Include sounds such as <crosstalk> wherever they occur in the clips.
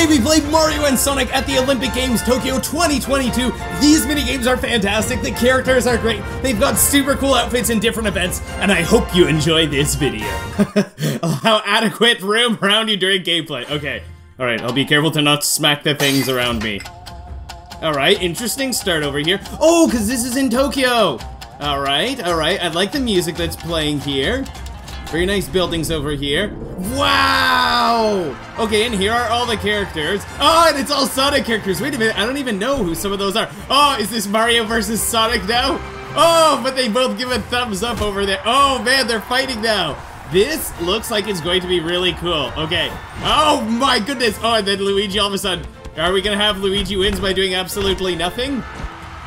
Today we played Mario and Sonic at the Olympic Games Tokyo 2022. These mini games are fantastic, the characters are great, they've got super cool outfits in different events, and I hope you enjoy this video. <laughs> Oh, Allow adequate room around you during gameplay. Okay, alright, I'll be careful to not smack the things around me. Alright, interesting start over here. Oh, because this is in Tokyo! Alright, alright, I like the music that's playing here. Very nice buildings over here. Wow! Okay, and here are all the characters. Oh, and it's all Sonic characters. Wait a minute, I don't even know who some of those are. Oh, is this Mario versus Sonic now? Oh, but they both give a thumbs up over there. Oh man, they're fighting now. This looks like it's going to be really cool. Okay. Oh my goodness. Oh, and then Luigi all of a sudden. Are we gonna have Luigi wins by doing absolutely nothing?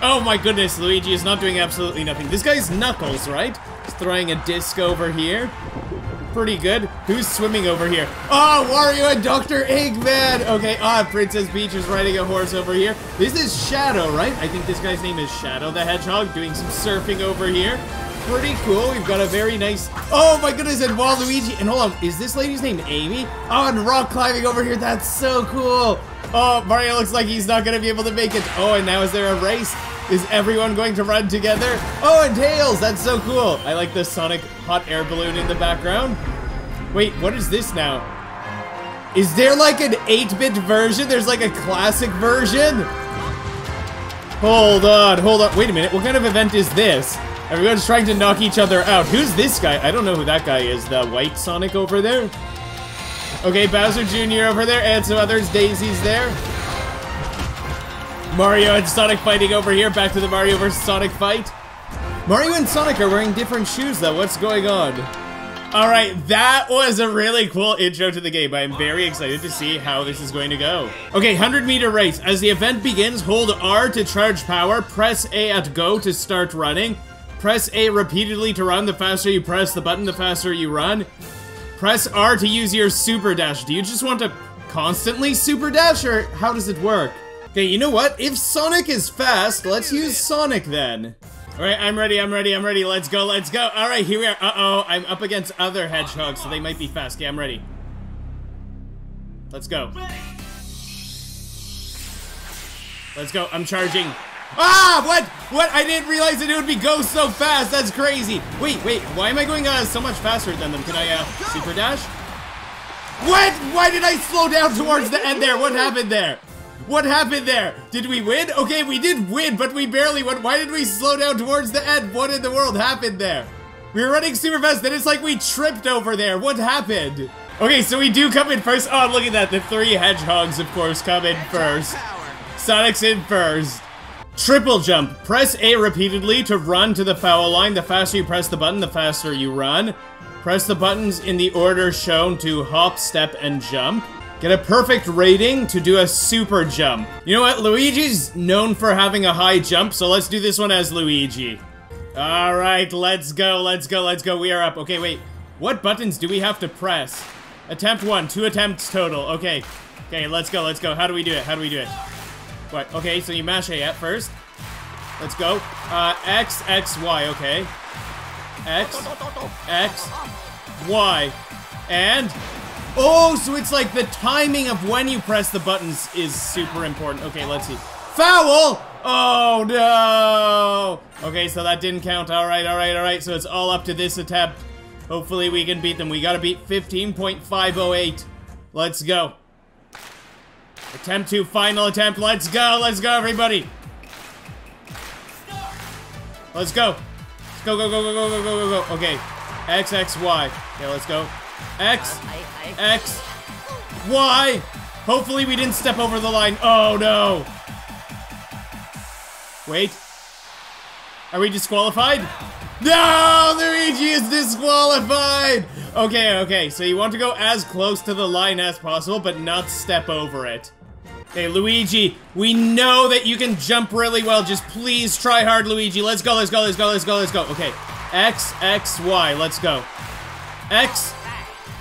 Oh my goodness, Luigi is not doing absolutely nothing. This guy's Knuckles, right? He's throwing a disc over here. Pretty good. Who's swimming over here? Oh, Wario and Dr. Eggman! Okay, ah, oh, Princess Peach is riding a horse over here. This is Shadow, right? I think this guy's name is Shadow the Hedgehog, doing some surfing over here. Pretty cool. We've got a very nice... Oh my goodness, and Waluigi... And hold on, is this lady's name Amy? Oh, and rock climbing over here. That's so cool. Oh, Mario looks like he's not going to be able to make it. Oh, and now is there a race? Is everyone going to run together? Oh, and Tails! That's so cool! I like the Sonic hot air balloon in the background. Wait, what is this now? Is there like an 8-bit version? There's like a classic version? Hold on, hold on. Wait a minute, what kind of event is this? Everyone's trying to knock each other out. Who's this guy? I don't know who that guy is. The white Sonic over there? Okay, Bowser Jr. over there, and some others. Daisy's there. Mario and Sonic fighting over here. Back to the Mario vs. Sonic fight. Mario and Sonic are wearing different shoes though. What's going on? Alright, that was a really cool intro to the game. I am very excited to see how this is going to go. Okay, 100 meter race. As the event begins, hold R to charge power, press A at go to start running. Press A repeatedly to run. The faster you press the button, the faster you run. Press R to use your super dash. Do you just want to constantly super dash or how does it work? Okay, you know what? If Sonic is fast, let's use Sonic then. Alright, I'm ready, I'm ready, I'm ready. Let's go, let's go. Alright, here we are. Uh-oh, I'm up against other hedgehogs, so they might be fast. Yeah, I'm ready. Let's go. Let's go, I'm charging. Ah, what? What? I didn't realize that it would be go so fast. That's crazy. Wait, wait, why am I going uh, so much faster than them? Can I uh, super dash? What? Why did I slow down towards the end there? What happened there? What happened there? Did we win? Okay, we did win, but we barely won. Why did we slow down towards the end? What in the world happened there? We were running super fast, then it's like we tripped over there. What happened? Okay, so we do come in first. Oh, look at that. The three hedgehogs, of course, come in first. Sonic's in first. Triple jump. Press A repeatedly to run to the foul line. The faster you press the button, the faster you run. Press the buttons in the order shown to hop, step, and jump. Get a perfect rating to do a super jump. You know what? Luigi's known for having a high jump, so let's do this one as Luigi. All right, let's go, let's go, let's go. We are up. Okay, wait. What buttons do we have to press? Attempt one, two attempts total. Okay. Okay, let's go, let's go. How do we do it? How do we do it? What? Okay, so you mash A at first. Let's go. Uh, X, X, Y, okay. X, X, Y, and Oh, so it's like the timing of when you press the buttons is super important. Okay, let's see. Foul! Oh, no! Okay, so that didn't count. All right, all right, all right. So it's all up to this attempt. Hopefully we can beat them. We gotta beat 15.508. Let's go. Attempt two, final attempt. Let's go, let's go, everybody. Let's go. Let's go, go, go, go, go, go, go, go, go. Okay. X, X, Y. Okay, let's go. X, X, Y. Hopefully we didn't step over the line. Oh, no. Wait. Are we disqualified? No! Luigi is disqualified! Okay, okay, so you want to go as close to the line as possible, but not step over it. Okay, Luigi, we know that you can jump really well. Just please try hard, Luigi. Let's go, let's go, let's go, let's go, let's go. Okay, X, X, Y, let's go. X,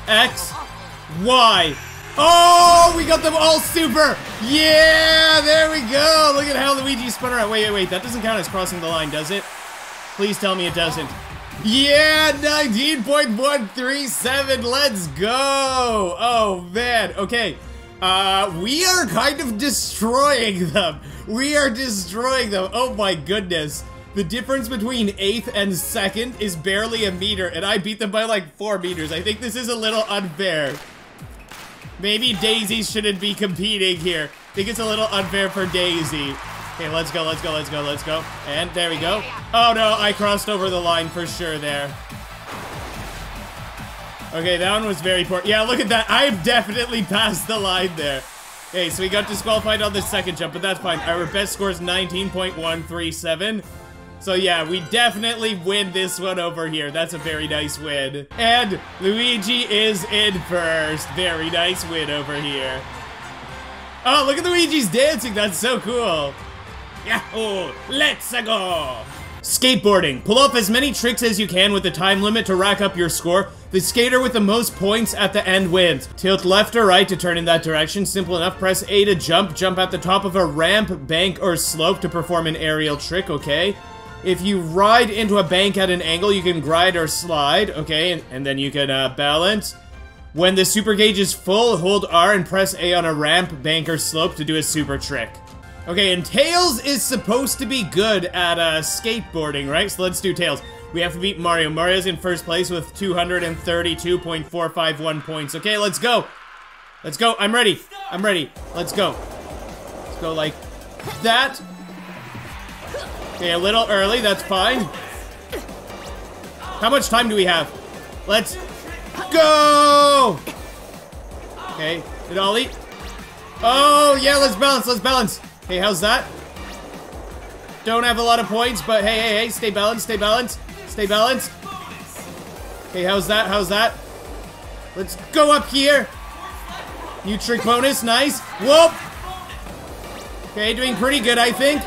X, Y. Oh, we got them all super. Yeah, there we go. Look at how Luigi spun around. Wait, wait, wait. That doesn't count as crossing the line, does it? Please tell me it doesn't. Yeah, 19.137. Let's go. Oh, man. Okay. Uh, we are kind of destroying them. We are destroying them. Oh my goodness. The difference between 8th and 2nd is barely a meter, and I beat them by like 4 meters. I think this is a little unfair. Maybe Daisy shouldn't be competing here. I think it's a little unfair for Daisy. Okay, let's go, let's go, let's go, let's go. And there we go. Oh no, I crossed over the line for sure there. Okay, that one was very poor. Yeah, look at that. I've definitely passed the line there. Okay, so we got disqualified on the second jump, but that's fine. Our best score is 19.137. So yeah, we definitely win this one over here. That's a very nice win. And Luigi is in first. Very nice win over here. Oh, look at Luigi's dancing. That's so cool. Yahoo! Let's go! Skateboarding. Pull off as many tricks as you can with the time limit to rack up your score. The skater with the most points at the end wins. Tilt left or right to turn in that direction. Simple enough. Press A to jump. Jump at the top of a ramp, bank, or slope to perform an aerial trick, okay? If you ride into a bank at an angle, you can grind or slide, okay? And, and then you can uh, balance. When the super gauge is full, hold R and press A on a ramp, bank, or slope to do a super trick. Okay, and Tails is supposed to be good at uh, skateboarding, right? So let's do Tails. We have to beat Mario. Mario's in first place with 232.451 points. Okay, let's go. Let's go. I'm ready. I'm ready. Let's go. Let's go like that. Okay, a little early, that's fine. How much time do we have? Let's go! Okay, did Ollie? Oh, yeah, let's balance, let's balance. Hey, how's that? Don't have a lot of points, but hey, hey, hey, stay balanced, stay balanced, stay balanced. Hey, how's that, how's that? Let's go up here. New trick bonus, nice. Whoop! Okay, doing pretty good, I think.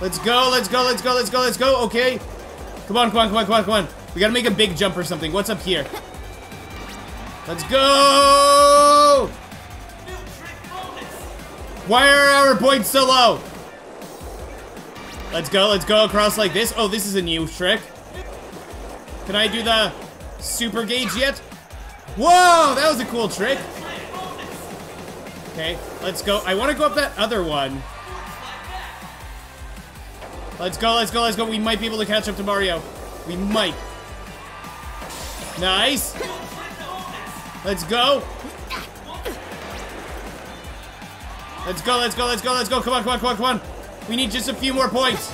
Let's go, let's go, let's go, let's go, let's go. Okay. Come on, come on, come on, come on, come on. We gotta make a big jump or something. What's up here? Let's go! Why are our points so low? Let's go, let's go across like this. Oh, this is a new trick. Can I do the super gauge yet? Whoa, that was a cool trick. Okay, let's go. I want to go up that other one. Let's go, let's go, let's go. We might be able to catch up to Mario. We might. Nice. Let's go. Let's go, let's go, let's go, let's go. Come on, come on, come on, come on. We need just a few more points.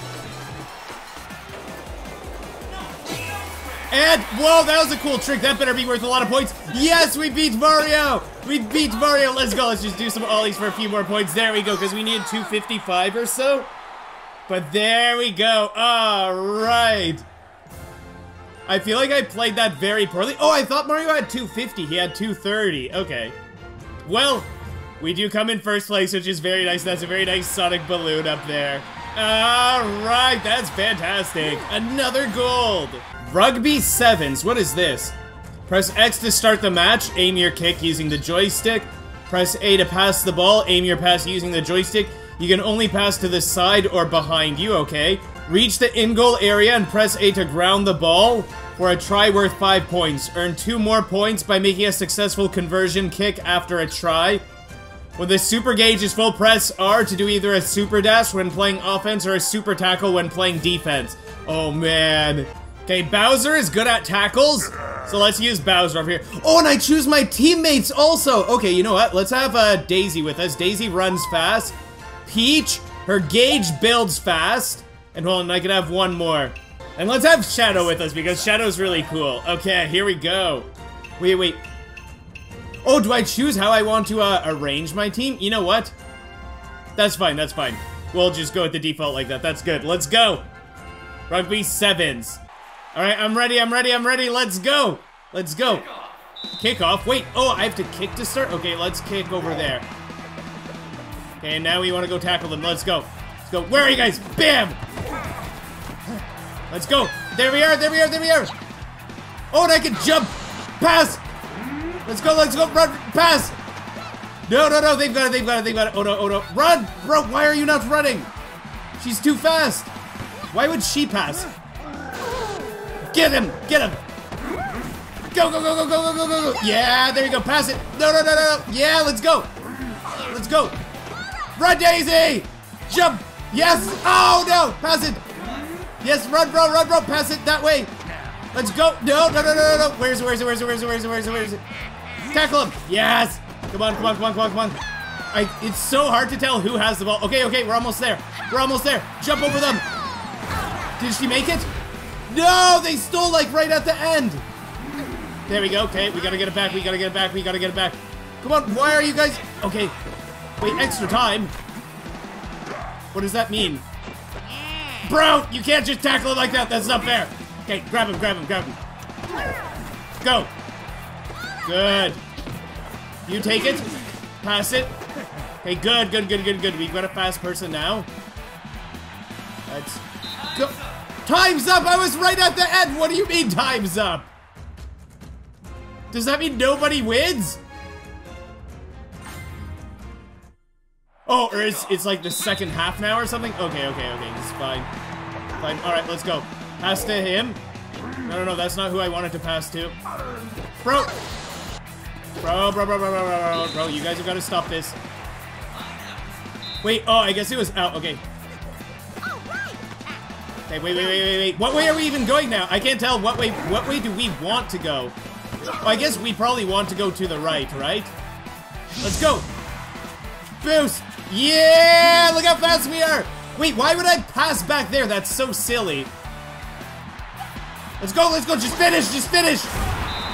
And, whoa, that was a cool trick. That better be worth a lot of points. Yes, we beat Mario. We beat Mario. Let's go. Let's just do some ollies for a few more points. There we go, because we need 255 or so. But there we go. All right. I feel like I played that very poorly. Oh, I thought Mario had 250. He had 230. Okay. Well, we do come in first place, which is very nice. That's a very nice Sonic balloon up there. All right, that's fantastic. Another gold. Rugby Sevens. What is this? Press X to start the match. Aim your kick using the joystick. Press A to pass the ball. Aim your pass using the joystick. You can only pass to the side or behind you, okay? Reach the in-goal area and press A to ground the ball for a try worth 5 points. Earn 2 more points by making a successful conversion kick after a try. When the super gauge is full, press R to do either a super dash when playing offense or a super tackle when playing defense. Oh man. Okay, Bowser is good at tackles, so let's use Bowser over here. Oh, and I choose my teammates also. Okay, you know what? Let's have uh, Daisy with us. Daisy runs fast. Peach, her gauge builds fast. And hold on, I can have one more. And let's have Shadow with us because Shadow's really cool. Okay, here we go. Wait, wait. Oh, do I choose how I want to uh, arrange my team? You know what? That's fine, that's fine. We'll just go with the default like that. That's good. Let's go. Rugby sevens. All right, I'm ready, I'm ready, I'm ready. Let's go. Let's go. Kick off. Wait, oh, I have to kick to start? Okay, let's kick over there. Okay, now we want to go tackle them. Let's go. Let's go. Where are you guys? Bam! Let's go. There we are, there we are, there we are. Oh, and I can jump. Pass. Let's go, let's go. Run, pass. No, no, no, they've got it, they've got it, they've got it. Oh, no, oh, no. Run, bro, why are you not running? She's too fast. Why would she pass? Get him, get him. Go, go, go, go, go, go, go, go, go. Yeah, there you go, pass it. No, no, no, no, no. Yeah, let's go. let's go. Run, Daisy! Jump! Yes! Oh, no! Pass it! Yes, run, bro, run, bro! Pass it that way! Let's go! No, no, no, no, no, no! Where's it, where's it, where's it, where's it, where's it, where's it, where's it? Tackle him! Yes! Come on, come on, come on, come on, come on. I, it's so hard to tell who has the ball. Okay, okay, we're almost there. We're almost there. Jump over them. Did she make it? No, they stole like right at the end. There we go. Okay, we gotta get it back. We gotta get it back. We gotta get it back. Come on, why are you guys... Okay, wait, extra time. What does that mean? Bro, you can't just tackle it like that. That's not fair. Okay, grab him, grab him, grab him. Go. Good. You take it. Pass it. Okay, good, good, good, good, good. We've got a fast person now. Let's go. Time's up! I was right at the end! What do you mean time's up? Does that mean nobody wins? Oh, or it's, it's like the second half now or something? Okay, okay, okay, this is fine. Fine, alright, let's go. Pass to him. No, no, no, that's not who I wanted to pass to. Bro! Bro, bro, bro, bro, bro, bro, bro, you guys have got to stop this. Wait, oh, I guess it was out, okay. Okay, wait, wait, wait, wait, wait. What way are we even going now? I can't tell. What way, what way do we want to go? Well, I guess we probably want to go to the right, right? Let's go. Boost. Yeah, look how fast we are. Wait, why would I pass back there? That's so silly. Let's go, let's go. Just finish, just finish.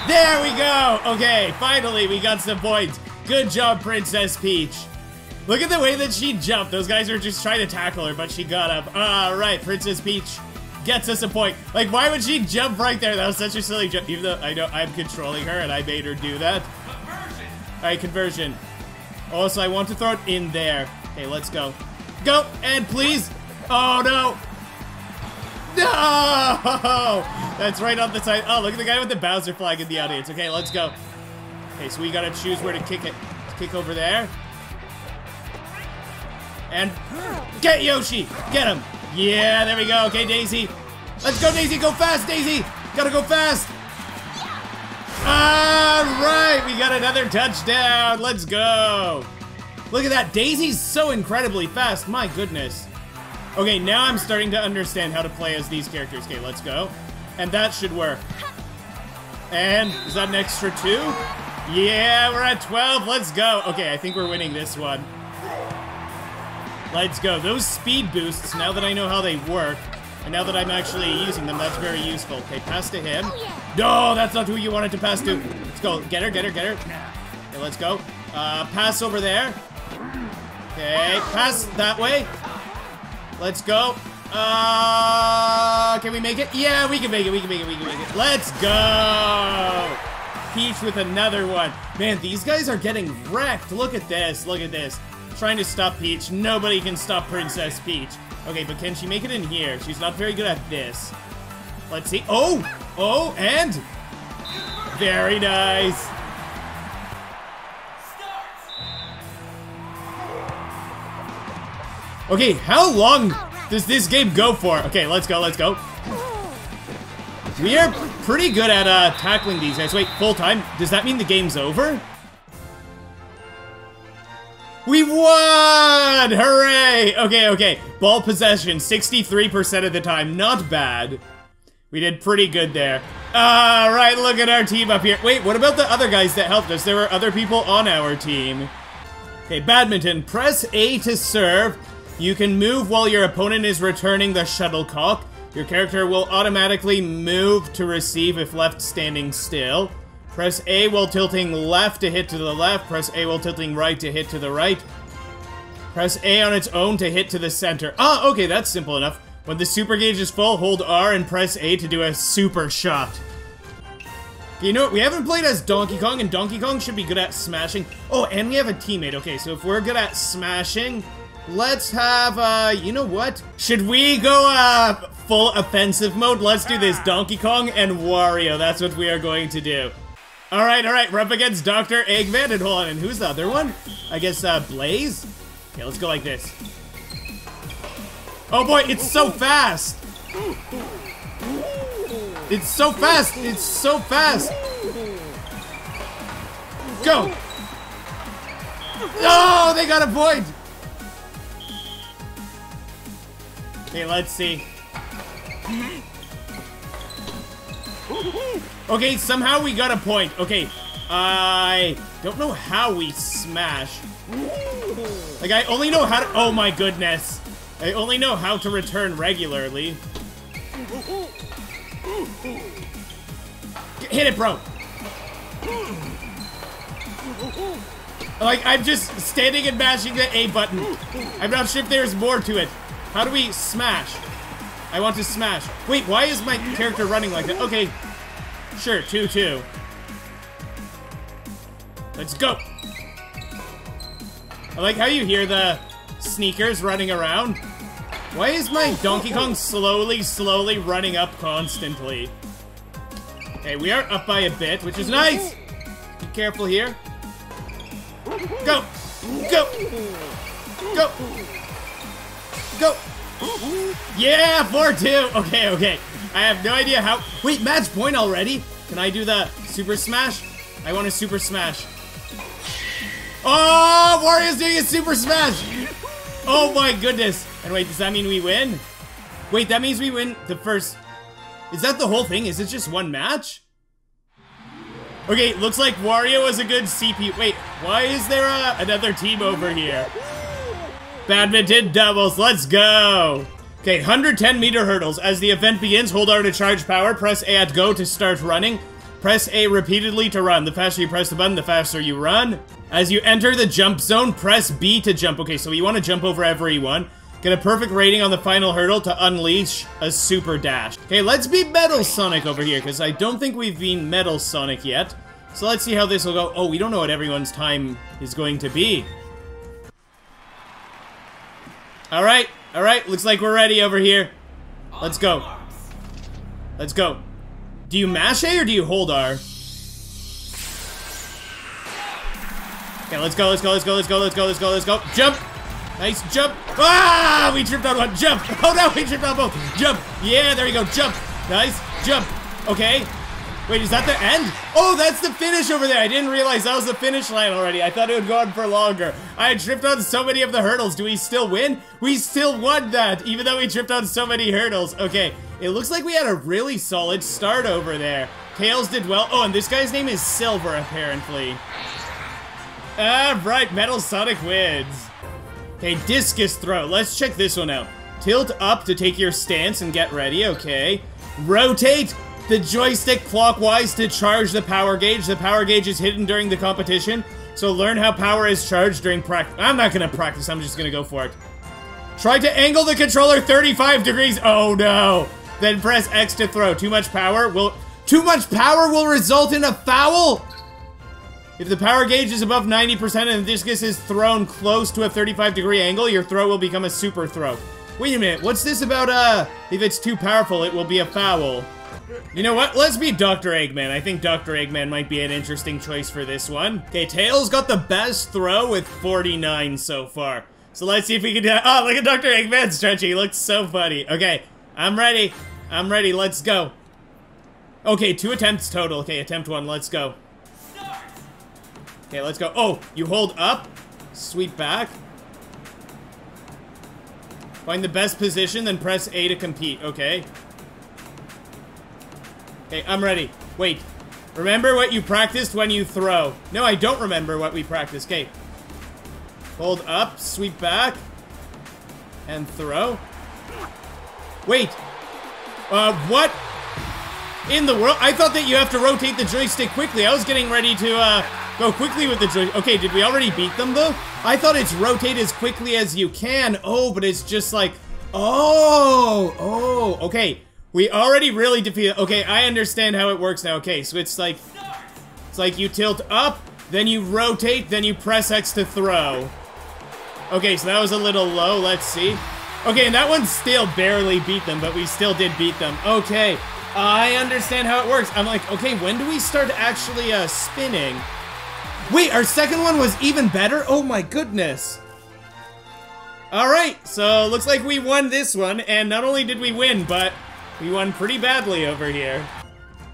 There we go. Okay, finally we got some points. Good job, Princess Peach. Look at the way that she jumped. Those guys were just trying to tackle her, but she got up. All right, Princess Peach gets us a point. Like, why would she jump right there? That was such a silly jump. Even though I know I'm controlling her and I made her do that. Conversion. All right, conversion. Also, I want to throw it in there. Okay, let's go. Go, and please. Oh, no. No! <laughs> That's right on the side. Oh, look at the guy with the Bowser flag in the audience. Okay, let's go. Okay, so we gotta choose where to kick it. Kick over there. And get Yoshi! Get him! Yeah, there we go. Okay, Daisy. Let's go, Daisy. Go fast, Daisy. Gotta go fast. All right, we got another touchdown. Let's go. Look at that. Daisy's so incredibly fast. My goodness. Okay, now I'm starting to understand how to play as these characters. Okay, let's go. And that should work. And is that an extra two? Yeah, we're at 12. Let's go. Okay, I think we're winning this one. Let's go. Those speed boosts, now that I know how they work, and now that I'm actually using them, that's very useful. Okay, pass to him. No, that's not who you wanted to pass to. Let's go. Get her, get her, get her. Okay, let's go. Uh, pass over there. Okay, pass that way. Let's go. Uh, can we make it? Yeah, we can make it, we can make it, we can make it. Let's go! Peach with another one. Man, these guys are getting wrecked. Look at this, look at this. Trying to stop Peach. Nobody can stop Princess Peach. Okay, but can she make it in here? She's not very good at this. Let's see. Oh! Oh, and... Very nice. Okay, how long does this game go for? Okay, let's go, let's go. We are pretty good at uh, tackling these guys. Wait, full time? Does that mean the game's over? We won! Hooray! Okay, okay. Ball possession, 63% of the time. Not bad. We did pretty good there. Ah, Alright, look at our team up here. Wait, what about the other guys that helped us? There were other people on our team. Okay, badminton. Press A to serve. You can move while your opponent is returning the shuttlecock. Your character will automatically move to receive if left standing still. Press A while tilting left to hit to the left. Press A while tilting right to hit to the right. Press A on its own to hit to the center. Ah, okay, that's simple enough. When the super gauge is full, hold R and press A to do a super shot. You know what? We haven't played as Donkey Kong, and Donkey Kong should be good at smashing. Oh, and we have a teammate. Okay, so if we're good at smashing, let's have, uh, you know what? Should we go, uh, full offensive mode? Let's do this. Donkey Kong and Wario. That's what we are going to do. All right, all right, we're up against Dr. Eggman, and hold on, and who's the other one? I guess, uh, Blaze? Okay, let's go like this. Oh boy, it's so fast! It's so fast! It's so fast! Go! Oh, they got a point! Okay, let's see. Okay, somehow we got a point. Okay, I don't know how we smash. Like, I only know how to- Oh my goodness. I only know how to return regularly. Hit it, bro! Like, I'm just standing and mashing the A button. I'm not sure if there's more to it. How do we smash? I want to smash. Wait, why is my character running like that? Okay, sure, 2-2. Let's go. I like how you hear the sneakers running around. Why is my Donkey Kong slowly, slowly running up constantly? Okay, we are up by a bit, which is nice. Be careful here. Go! Go! Go! Go! Yeah, 4-2! Okay, okay. I have no idea how- Wait, match point already? Can I do the super smash? I want a super smash. Oh, Wario's doing a super smash! Oh my goodness. And wait, does that mean we win? Wait, that means we win the first... Is that the whole thing? Is it just one match? Okay, looks like Wario was a good CP. Wait, why is there a, another team over here? Badminton doubles, let's go! Okay, 110 meter hurdles. As the event begins, hold R to charge power, press A at go to start running. Press A repeatedly to run. The faster you press the button, the faster you run. As you enter the jump zone, press B to jump. Okay, so you want to jump over everyone. Get a perfect rating on the final hurdle to unleash a super dash. Okay, let's be Metal Sonic over here, because I don't think we've been Metal Sonic yet. So let's see how this will go. Oh, we don't know what everyone's time is going to be. Alright, alright, looks like we're ready over here. Let's go. Let's go. Do you mash A or do you hold R? Okay, let's go, let's go, let's go, let's go, let's go, let's go, let's go. Jump! Nice jump. Ah! We tripped on one. Jump! <laughs> Oh no, we tripped on both. Jump! Yeah, there you go. Jump! Nice. Jump! Okay. Wait, is that the end? Oh, that's the finish over there. I didn't realize that was the finish line already. I thought it would go on for longer. I tripped on so many of the hurdles. Do we still win? We still won that, even though we tripped on so many hurdles. Okay, it looks like we had a really solid start over there. Tails did well. Oh, and this guy's name is Silver, apparently. Ah, right, Metal Sonic wins. Okay, discus throw. Let's check this one out. Tilt up to take your stance and get ready, okay. Rotate the joystick clockwise to charge the power gauge. The power gauge is hidden during the competition, so learn how power is charged during practice. I'm not gonna practice, I'm just gonna go for it. Try to angle the controller 35 degrees. Oh no. Then press X to throw. Too much power will- Too much power will result in a foul? If the power gauge is above 90% and the discus is thrown close to a 35 degree angle, your throw will become a super throw. Wait a minute, what's this about, uh, if it's too powerful, it will be a foul? You know what? Let's be Dr. Eggman. I think Dr. Eggman might be an interesting choice for this one. Okay, Tails got the best throw with 49 so far. So let's see if we can do- Oh, look at Dr. Eggman stretching. He looks so funny. Okay, I'm ready. I'm ready. Let's go. Okay, two attempts total. Okay, attempt one. Let's go. Okay, let's go. Oh, you hold up. Sweep back. Find the best position, then press A to compete. Okay. Okay, I'm ready. Wait. Remember what you practiced when you throw. No, I don't remember what we practiced. Okay. Hold up, sweep back, and throw. Wait. Uh, what in the world? I thought that you have to rotate the joystick quickly. I was getting ready to, uh, go quickly with the joystick. Okay, did we already beat them, though? I thought it's rotate as quickly as you can. Oh, but it's just like... Oh! Oh, okay. We already really defeated... Okay, I understand how it works now. Okay, so it's like... It's like you tilt up, then you rotate, then you press X to throw. Okay, so that was a little low. Let's see. Okay, and that one still barely beat them, but we still did beat them. Okay, I understand how it works. I'm like, okay, when do we start actually uh, spinning? Wait, our second one was even better? Oh my goodness. Alright, so looks like we won this one, and not only did we win, but we won pretty badly over here.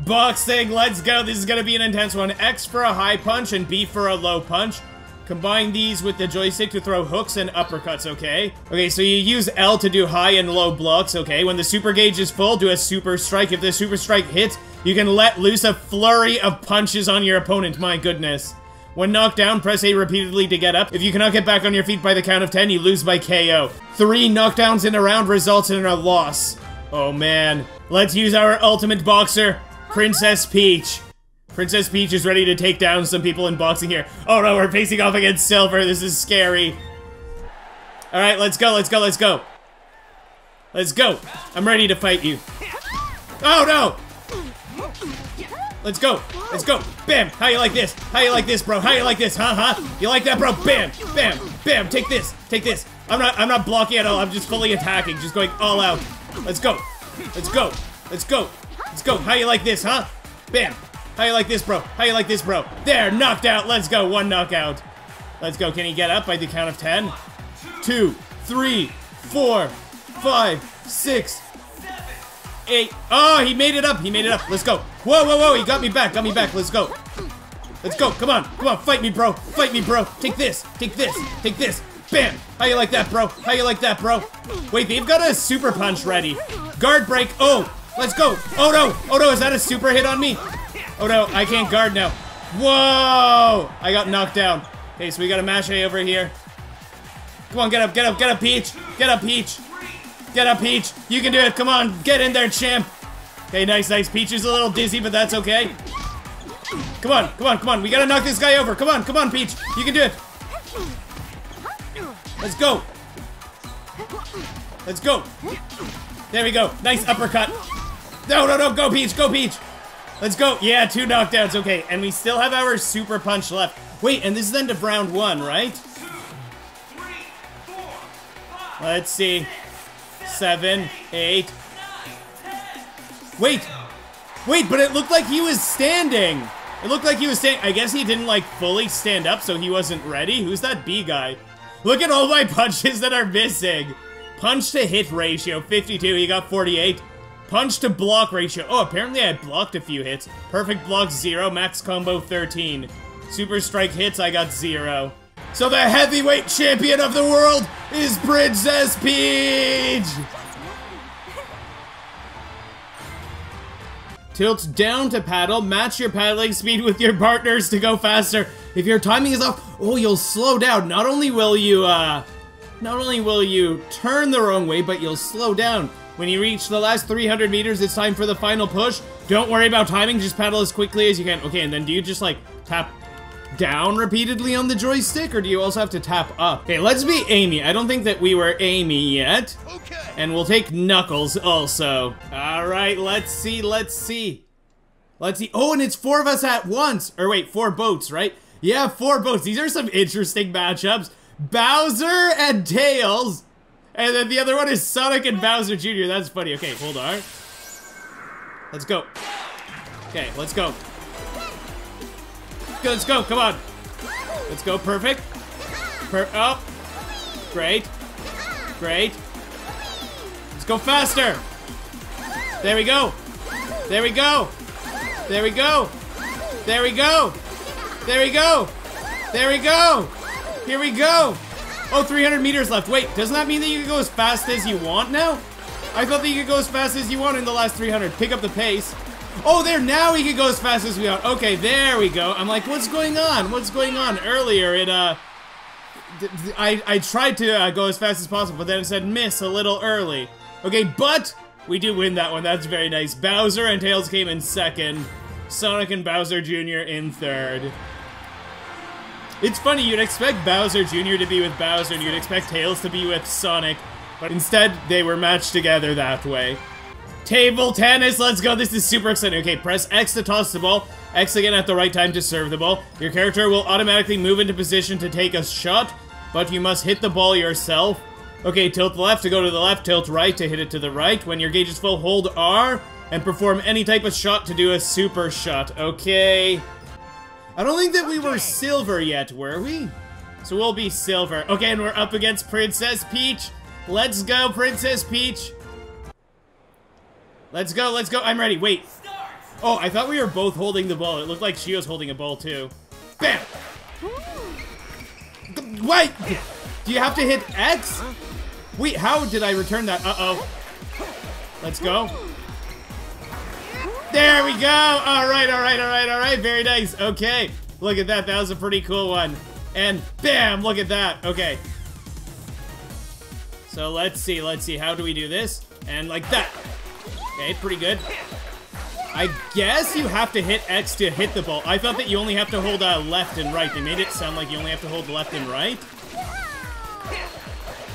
Boxing, let's go. This is gonna be an intense one. X for a high punch and B for a low punch. Combine these with the joystick to throw hooks and uppercuts, okay? Okay, so you use L to do high and low blocks, okay? When the super gauge is full, do a super strike. If the super strike hits, you can let loose a flurry of punches on your opponent, my goodness. When knocked down, press A repeatedly to get up. If you cannot get back on your feet by the count of 10, you lose by KO. Three knockdowns in a round results in a loss. Oh man. Let's use our ultimate boxer, Princess Peach. Princess Peach is ready to take down some people in boxing here. Oh no, we're facing off against Silver. This is scary. Alright, let's go, let's go, let's go. Let's go. I'm ready to fight you. Oh no! Let's go. Let's go. Bam. How you like this? How you like this, bro? How you like this? Huh? Huh? You like that, bro? Bam. Bam. Bam. Take this. Take this. I'm not. I'm not blocking at all. I'm just fully attacking. Just going all out. Let's go. Let's go. Let's go. Let's go. How you like this, huh? Bam. How you like this, bro? How you like this, bro? There. Knocked out. Let's go. One knockout. Let's go. Can he get up by the count of ten? Two. Three. Four. Five. Six eight. Oh, he made it up. He made it up. Let's go. Whoa, whoa, whoa. He got me back. Got me back. Let's go. Let's go. Come on. Come on. Fight me, bro. Fight me, bro. Take this. Take this. Take this. Bam. How you like that, bro? How you like that, bro? Wait, they've got a super punch ready. Guard break. Oh, let's go. Oh, no. Oh, no. Is that a super hit on me? Oh, no. I can't guard now. Whoa. I got knocked down. Okay, so we got a mash A over here. Come on, get up, get up, get up, Peach. Get up, Peach. Get up, Peach. You can do it. Come on. Get in there, champ. Okay, nice, nice. Peach is a little dizzy, but that's okay. Come on, come on, come on. We gotta knock this guy over. Come on, come on, Peach. You can do it. Let's go. Let's go. There we go. Nice uppercut. No, no, no. Go, Peach. Go, Peach. Let's go. Yeah, two knockdowns. Okay, and we still have our super punch left. Wait, and this is the end of round one, right? Let's see seven, eight. Wait! Wait, but it looked like he was standing! It looked like he was standing. I guess he didn't, like, fully stand up, so he wasn't ready. Who's that B guy? Look at all my punches that are missing! Punch to hit ratio, 52. He got 48. Punch to block ratio. Oh, apparently I blocked a few hits. Perfect block, 0. Max combo, 13. Super strike hits, I got 0. So the heavyweight champion of the world is Princess Peach! Tilt down to paddle, match your paddling speed with your partners to go faster. If your timing is off, oh, you'll slow down. Not only will you, uh, not only will you turn the wrong way, but you'll slow down. When you reach the last 300 meters, it's time for the final push. Don't worry about timing, just paddle as quickly as you can. Okay, and then do you just, like, tap down repeatedly on the joystick, or do you also have to tap up? Okay, let's be Amy. I don't think that we were Amy yet. Okay. And we'll take Knuckles also. All right, let's see, let's see. Let's see. Oh, and it's four of us at once. Or wait, four boats, right? Yeah, four boats. These are some interesting matchups. Bowser and Tails. And then the other one is Sonic and Bowser Jr. That's funny. Okay, hold on. Let's go. Okay, let's go let's go, come on. Let's go, perfect. Per oh. Great. Great. Let's go faster. There we go. There we go. There we go. There we go. There we go. There we go. Here we go. Oh, 300 meters left. Wait, doesn't that mean that you can go as fast as you want now? I thought that you could go as fast as you want in the last 300. Pick up the pace. Oh, there, now we can go as fast as we want. Okay, there we go. I'm like, what's going on? What's going on? Earlier, it, uh... I, I tried to uh, go as fast as possible, but then it said miss a little early. Okay, but we do win that one. That's very nice. Bowser and Tails came in second. Sonic and Bowser Jr. in third. It's funny, you'd expect Bowser Jr. to be with Bowser, and you'd expect Tails to be with Sonic, but instead, they were matched together that way. Table tennis, let's go. This is super exciting. Okay, press X to toss the ball. X again at the right time to serve the ball. Your character will automatically move into position to take a shot, but you must hit the ball yourself. Okay, tilt left to go to the left, tilt right to hit it to the right. When your gauge is full, hold R and perform any type of shot to do a super shot. Okay. I don't think that we were silver yet, were we? So we'll be silver. Okay, and we're up against Princess Peach. Let's go, Princess Peach. Let's go, let's go. I'm ready. Wait. Oh, I thought we were both holding the ball. It looked like she was holding a ball too. Bam! Wait! Do you have to hit X? Wait, how did I return that? Uh-oh. Let's go. There we go! Alright, alright, alright, alright. Very nice. Okay. Look at that. That was a pretty cool one. And bam! Look at that. Okay. So let's see, let's see. How do we do this? And like that. Okay, pretty good. I guess you have to hit X to hit the ball. I thought that you only have to hold uh, left and right. They made it sound like you only have to hold left and right.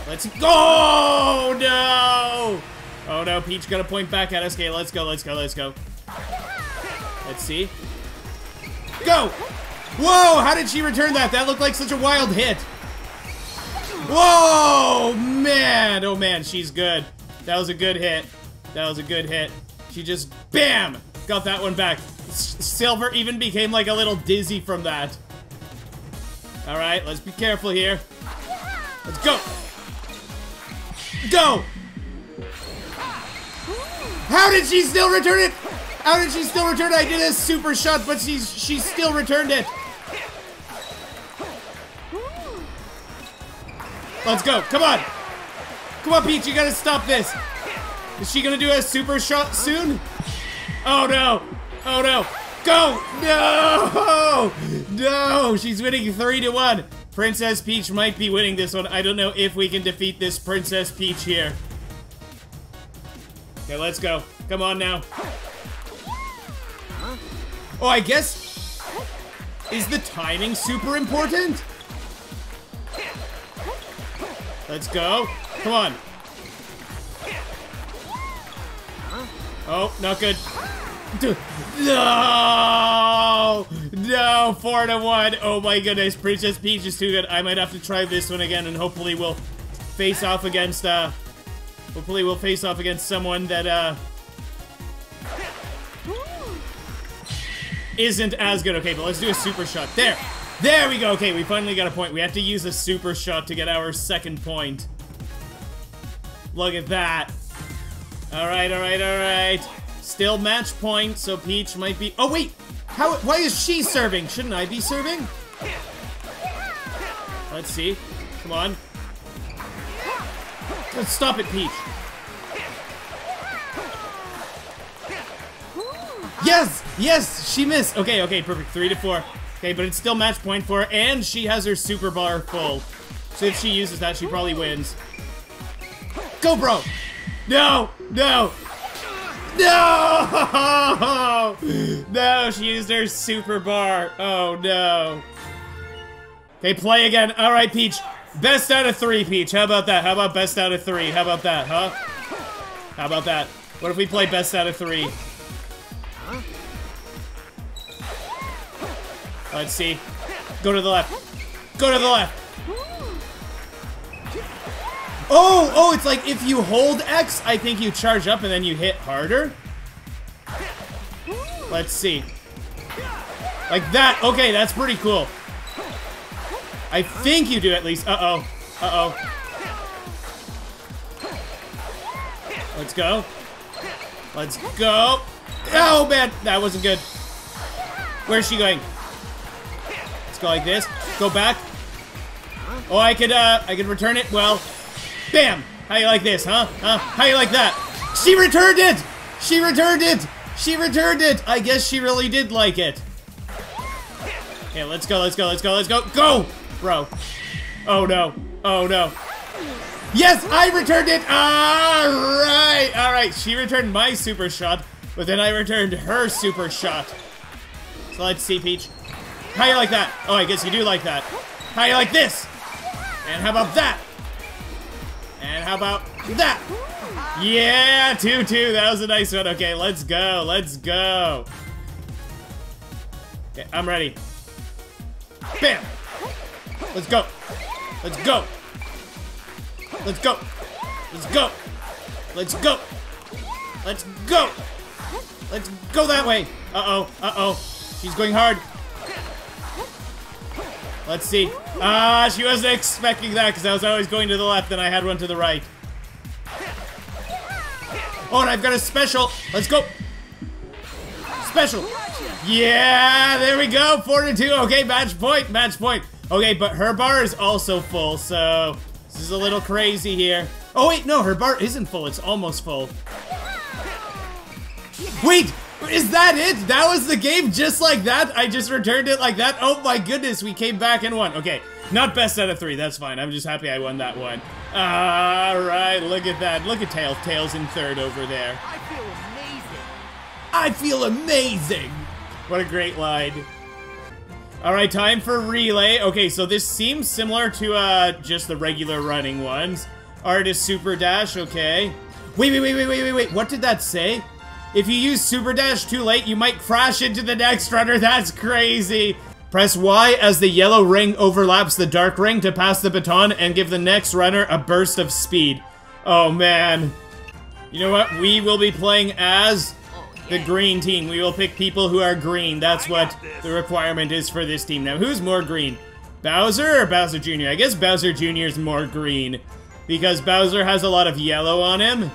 Let's go! No! Oh no, Peach got a point back at us. Okay, let's go, let's go, let's go. Let's see. Go! Whoa! How did she return that? That looked like such a wild hit. Whoa! Man! Oh man, she's good. That was a good hit. That was a good hit. She just, BAM! Got that one back. S Silver even became like a little dizzy from that. Alright, let's be careful here. Let's go! Go! How did she still return it? How did she still return it? I did a super shot, but she's she still returned it. Let's go. Come on. Come on, Peach. You gotta stop this. Is she gonna do a super shot soon? Oh no. Oh no. Go! No! No! She's winning 3 to 1. Princess Peach might be winning this one. I don't know if we can defeat this Princess Peach here. Okay, let's go. Come on now. Oh, I guess... Is the timing super important? Let's go. Come on. Oh, not good. No! No! Four to one. Oh my goodness, Princess Peach is too good. I might have to try this one again, and hopefully we'll face off against. Uh, hopefully we'll face off against someone that uh isn't as good. Okay, but let's do a super shot. There. There we go. Okay, we finally got a point. We have to use a super shot to get our second point. Look at that. All right, all right, all right. Still match point, so Peach might be... Oh, wait! How? Why is she serving? Shouldn't I be serving? Let's see. Come on. Let's stop it, Peach. Yes! Yes! She missed! Okay, okay, perfect. Three to four. Okay, but it's still match point for her, and she has her super bar full. So if she uses that, she probably wins. Go, bro! No! No! No! <laughs> No, she used her super bar. Oh, no. Okay, play again. All right, Peach. Best out of three, Peach. How about that? How about best out of three? How about that, huh? How about that? What if we play best out of three? Let's see. Go to the left. Go to the left. Oh, oh, it's like if you hold X, I think you charge up and then you hit harder. Let's see. Like that. Okay, that's pretty cool. I think you do at least. Uh-oh. Uh-oh. Let's go. Let's go. Oh, man. That wasn't good. Where's she going? Let's go like this. Go back. Oh, I could, uh, I could return it. Well, bam. How you like this, huh? Huh? How you like that? She returned it! She returned it! She returned it! I guess she really did like it. Okay, let's go, let's go, let's go, let's go. Go! Bro. Oh no. Oh no. Yes, I returned it! Alright! Alright, she returned my super shot, but then I returned her super shot. So let's see, Peach. How you like that? Oh, I guess you do like that. How you like this? And how about that? And how about that? Yeah, 2-2. That was a nice one. Okay, let's go. Let's go. Okay, I'm ready. Bam! Let's go. Let's go. Let's go. Let's go. Let's go. Let's go. Let's go that way. Uh-oh. Uh-oh. She's going hard. Let's see. Ah, she wasn't expecting that because I was always going to the left and I had one to the right. Oh, and I've got a special. Let's go. Special. Yeah, there we go. Four to two. Okay, match point. Match point. Okay, but her bar is also full, so this is a little crazy here. Oh wait, no, her bar isn't full. It's almost full. Wait, is that it? That was the game just like that? I just returned it like that? Oh my goodness, we came back and won. Okay, not best out of three, that's fine. I'm just happy I won that one. Alright, look at that. Look at Tails. Tails in third over there. I feel amazing. I feel amazing! What a great line. Alright, time for relay. Okay, so this seems similar to uh, just the regular running ones. Artist Super Dash, okay. Wait, wait, wait, wait, wait, wait, wait. What did that say? If you use Super Dash too late, you might crash into the next runner. That's crazy. Press Y as the yellow ring overlaps the dark ring to pass the baton and give the next runner a burst of speed. Oh, man. You know what? We will be playing as the green team. We will pick people who are green. That's what the requirement is for this team. Now, who's more green? Bowser or Bowser Jr.? I guess Bowser Jr. is more green because Bowser has a lot of yellow on him.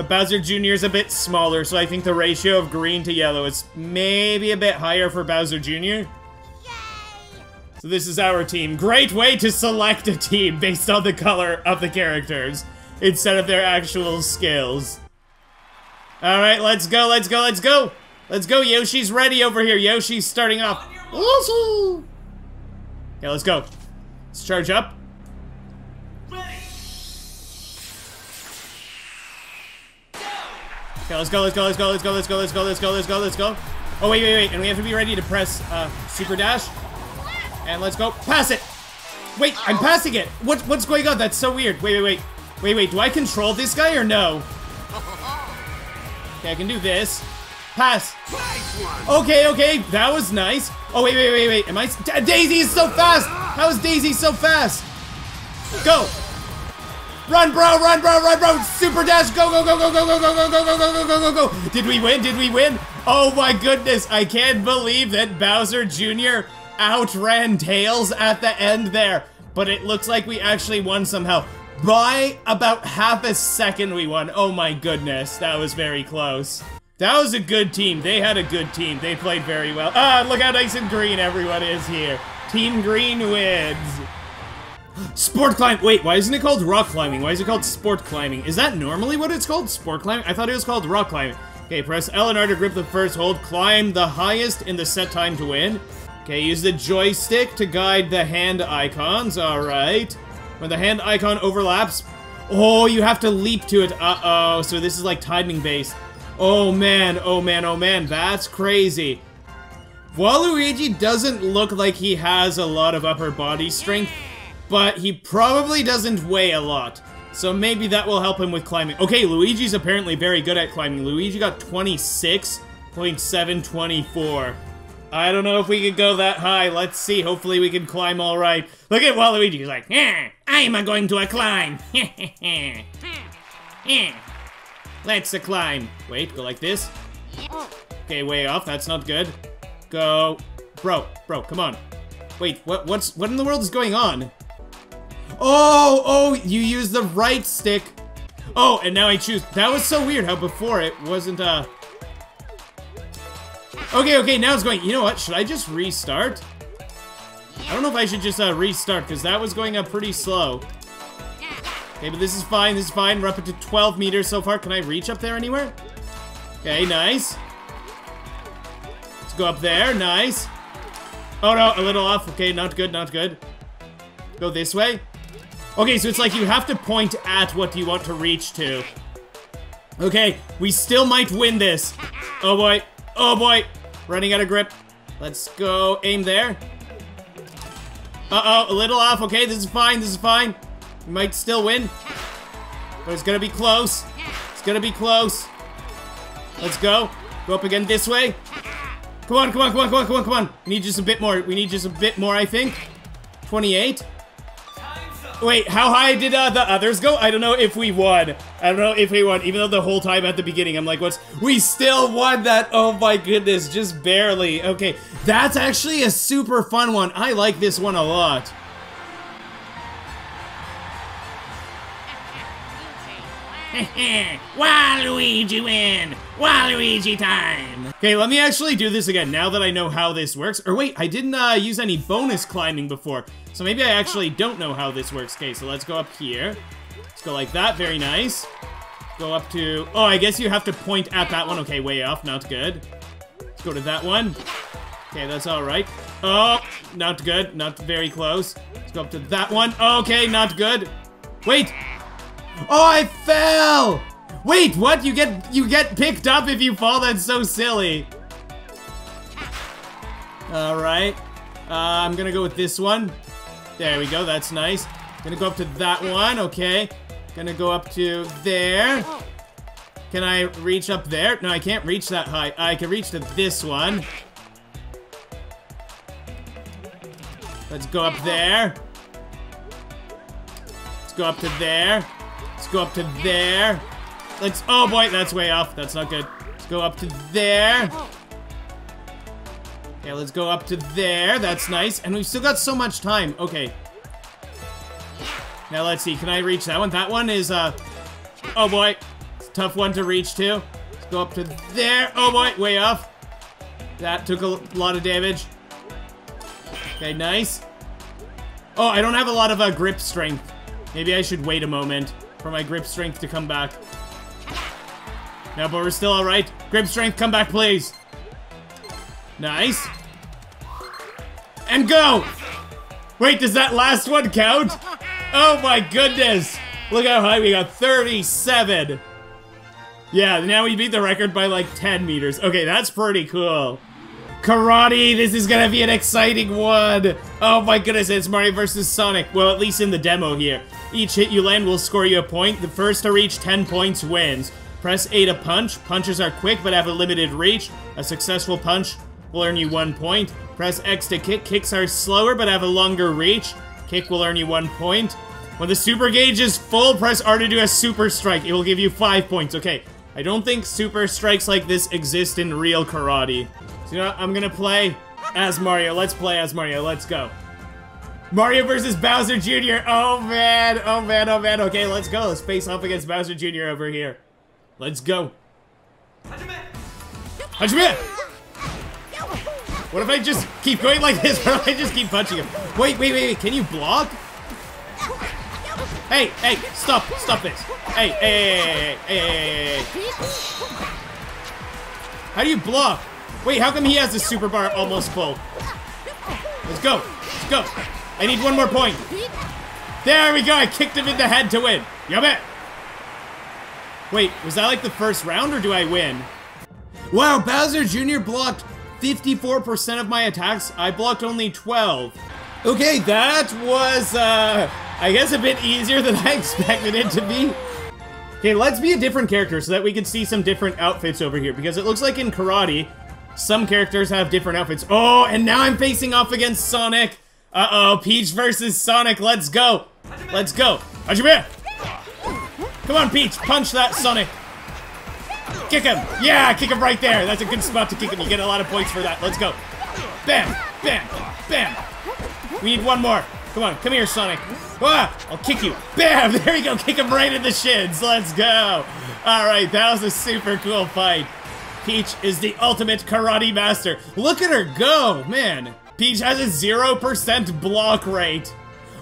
But Bowser Jr. is a bit smaller, so I think the ratio of green to yellow is maybe a bit higher for Bowser Jr. So this is our team. Great way to select a team based on the color of the characters instead of their actual skills. Alright, let's go, let's go, let's go! Let's go, Yoshi's ready over here. Yoshi's starting off. Okay, let's go. Let's charge up. Okay, let's go, let's go, let's go, let's go, let's go, let's go, let's go, let's go, let's go. Oh, wait, wait, wait, and we have to be ready to press uh, Super Dash. And let's go. Pass it! Wait, I'm passing it! What, what's going on? That's so weird. Wait, wait, wait. Wait, wait, do I control this guy or no? Okay, I can do this. Pass. Okay, okay, that was nice. Oh, wait, wait, wait, wait. Am I... Daisy is so fast! How is Daisy so fast? Go! Run, bro, run, bro, run, bro! Super dash, go, go, go, go, go, go, go, go, go, go, go, go, go, go! Did we win? Did we win? Oh my goodness, I can't believe that Bowser Jr. outran Tails at the end there. But it looks like we actually won somehow. By about half a second we won. Oh my goodness, that was very close. That was a good team. They had a good team. They played very well. Ah, look how nice and green everyone is here. Team Green wins. Sport climb. Wait, why isn't it called rock climbing? Why is it called sport climbing? Is that normally what it's called? Sport climbing? I thought it was called rock climbing. Okay, press L and R to grip the first hold. Climb the highest in the set time to win. Okay, use the joystick to guide the hand icons. All right. When the hand icon overlaps, oh, you have to leap to it. Uh-oh, so this is like timing based. Oh man, oh man, oh man, that's crazy. Waluigi doesn't look like he has a lot of upper body strength, but he probably doesn't weigh a lot. So maybe that will help him with climbing. Okay, Luigi's apparently very good at climbing. Luigi got 26.724. I don't know if we could go that high. Let's see. Hopefully we can climb all right. Look at Waluigi. He's like, yeah, I'm going to a climb. <laughs> yeah. Let's a climb. Wait, go like this. Okay, way off. That's not good. Go. Bro, bro, come on. Wait, what what's what in the world is going on? Oh, oh, you use the right stick. Oh, and now I choose. That was so weird how before it wasn't, uh... Okay, okay, now it's going. You know what? Should I just restart? I don't know if I should just uh, restart, because that was going up pretty slow. Okay, but this is fine, this is fine. We're up to 12 meters so far. Can I reach up there anywhere? Okay, nice. Let's go up there, nice. Oh no, a little off. Okay, not good, not good. Go this way. Okay, so it's like you have to point at what you want to reach to. Okay, we still might win this. Oh boy, oh boy. Running out of grip. Let's go aim there. Uh-oh, a little off. Okay, this is fine, this is fine. We might still win. But it's gonna be close. It's gonna be close. Let's go. Go up again this way. Come on, come on, come on, come on, come on, come on. We need just a bit more. We need just a bit more, I think. 28. Wait, how high did uh, the others go? I don't know if we won. I don't know if we won, even though the whole time at the beginning I'm like, what's... We still won that! Oh my goodness, just barely. Okay, that's actually a super fun one. I like this one a lot. <laughs> Waluigi win! Waluigi time! Okay, let me actually do this again now that I know how this works. Or wait, I didn't uh, use any bonus climbing before. So maybe I actually don't know how this works. Okay, so let's go up here. Let's go like that, very nice. Go up to, oh, I guess you have to point at that one. Okay, way off, not good. Let's go to that one. Okay, that's all right. Oh, not good, not very close. Let's go up to that one. Okay, not good. Wait. Oh, I fell! Wait, what? You get you get picked up if you fall? That's so silly. All right. Uh, I'm gonna go with this one. There we go, that's nice. Gonna go up to that one, okay. Gonna go up to there. Can I reach up there? No, I can't reach that high. I can reach to this one. Let's go up there. Let's go up to there. Let's go up to there. Let's, oh boy, that's way off. That's not good. Let's go up to there. Okay, let's go up to there. That's nice. And we've still got so much time. Okay. Now let's see. Can I reach that one? That one is, uh... Oh boy. it's tough one to reach too. Let's go up to there. Oh boy, way off. That took a lot of damage. Okay, nice. Oh, I don't have a lot of uh, grip strength. Maybe I should wait a moment for my grip strength to come back. No, but we're still alright. Grip strength, come back, please. Nice. And go! Wait, does that last one count? Oh my goodness! Look how high we got, 37! Yeah, now we beat the record by like 10 meters. Okay, that's pretty cool. Karate, this is gonna be an exciting one! Oh my goodness, it's Mario versus Sonic. Well, at least in the demo here. Each hit you land will score you a point. The first to reach 10 points wins. Press A to punch. Punches are quick but have a limited reach. A successful punch will earn you one point. Press X to kick. Kicks are slower but have a longer reach. Kick will earn you one point. When the super gauge is full, press R to do a super strike. It will give you five points. Okay, I don't think super strikes like this exist in real karate. So you know what? I'm gonna play as Mario. Let's play as Mario. Let's go. Mario versus Bowser Jr. Oh man, oh man, oh man. Okay, let's go. Let's face off against Bowser Jr. over here. Let's go. Hajime! What if I just keep going like this <laughs> or I just keep punching him? Wait, wait, wait, wait. Can you block? Hey, hey, stop, stop this. Hey, hey, hey, hey, hey, hey, hey. How do you block? Wait, how come he has the super bar almost full? Let's go. Let's go. I need one more point. There we go. I kicked him in the head to win. Yummy. Wait, was that like the first round or do I win? Wow, Bowser Jr. blocked 54% of my attacks. I blocked only 12. Okay, that was, uh, I guess a bit easier than <laughs> I expected it to be. Okay, let's be a different character so that we can see some different outfits over here. Because it looks like in Karate, some characters have different outfits. Oh, and now I'm facing off against Sonic. Uh-oh, Peach versus Sonic. Let's go. Let's go. Hajime! Come on, Peach. Punch that Sonic. Kick him. Yeah, kick him right there. That's a good spot to kick him. You get a lot of points for that. Let's go. Bam. Bam. Bam. We need one more. Come on. Come here, Sonic. Ah, I'll kick you. Bam. <laughs> There you go. Kick him right in the shins. Let's go. All right. That was a super cool fight. Peach is the ultimate karate master. Look at her go, man. Peach has a 0% block rate.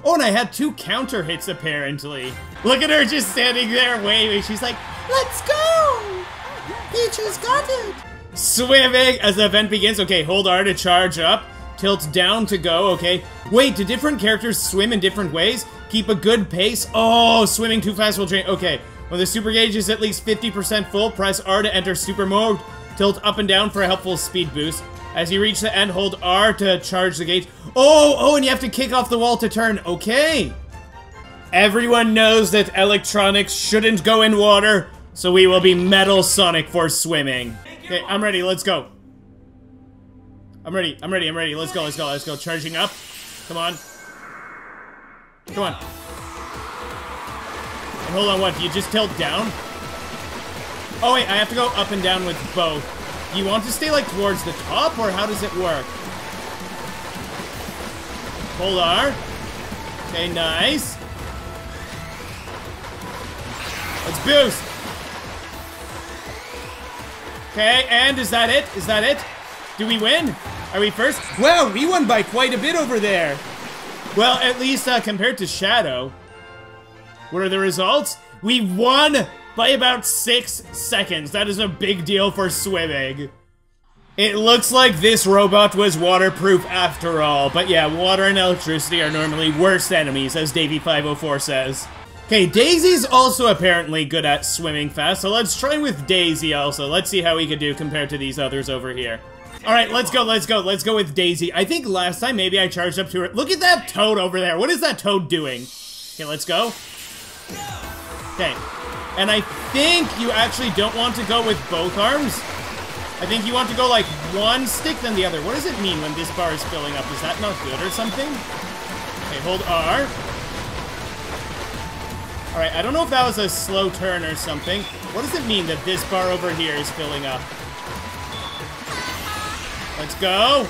Oh, and I had two counter hits, apparently. Look at her just standing there waving. She's like, let's go! Peach has got it! Swimming as the event begins. Okay, hold R to charge up. Tilt down to go, okay. Wait, do different characters swim in different ways? Keep a good pace? Oh, swimming too fast will drain. Okay, when the super gauge is at least 50% full, press R to enter super mode. Tilt up and down for a helpful speed boost. As you reach the end, hold R to charge the gauge. Oh, oh, and you have to kick off the wall to turn. Okay. Everyone knows that electronics shouldn't go in water, so we will be Metal Sonic for swimming. Okay, I'm ready. Let's go. I'm ready. I'm ready. I'm ready. Let's go. Let's go. Let's go. Charging up. Come on. Come on. And hold on, what? Do you just tilt down? Oh, wait. I have to go up and down with both. You want to stay, like, towards the top, or how does it work? Hold R. Okay, nice. Let's boost. Okay, and is that it? Is that it? Do we win? Are we first? Wow, we won by quite a bit over there. Well, at least uh, compared to Shadow. What are the results? We won by about six seconds. That is a big deal for swimming. It looks like this robot was waterproof after all, but yeah, water and electricity are normally worst enemies, as Davey504 says. Okay, Daisy's also apparently good at swimming fast, so let's try with Daisy also. Let's see how we could do compared to these others over here. Alright, let's go, let's go, let's go with Daisy. I think last time maybe I charged up to her. Look at that toad over there. What is that toad doing? Okay, let's go. Okay. And I think you actually don't want to go with both arms. I think you want to go like one stick then the other. What does it mean when this bar is filling up? Is that not good or something? Okay, hold R. Alright, I don't know if that was a slow turn or something. What does it mean that this bar over here is filling up? Let's go.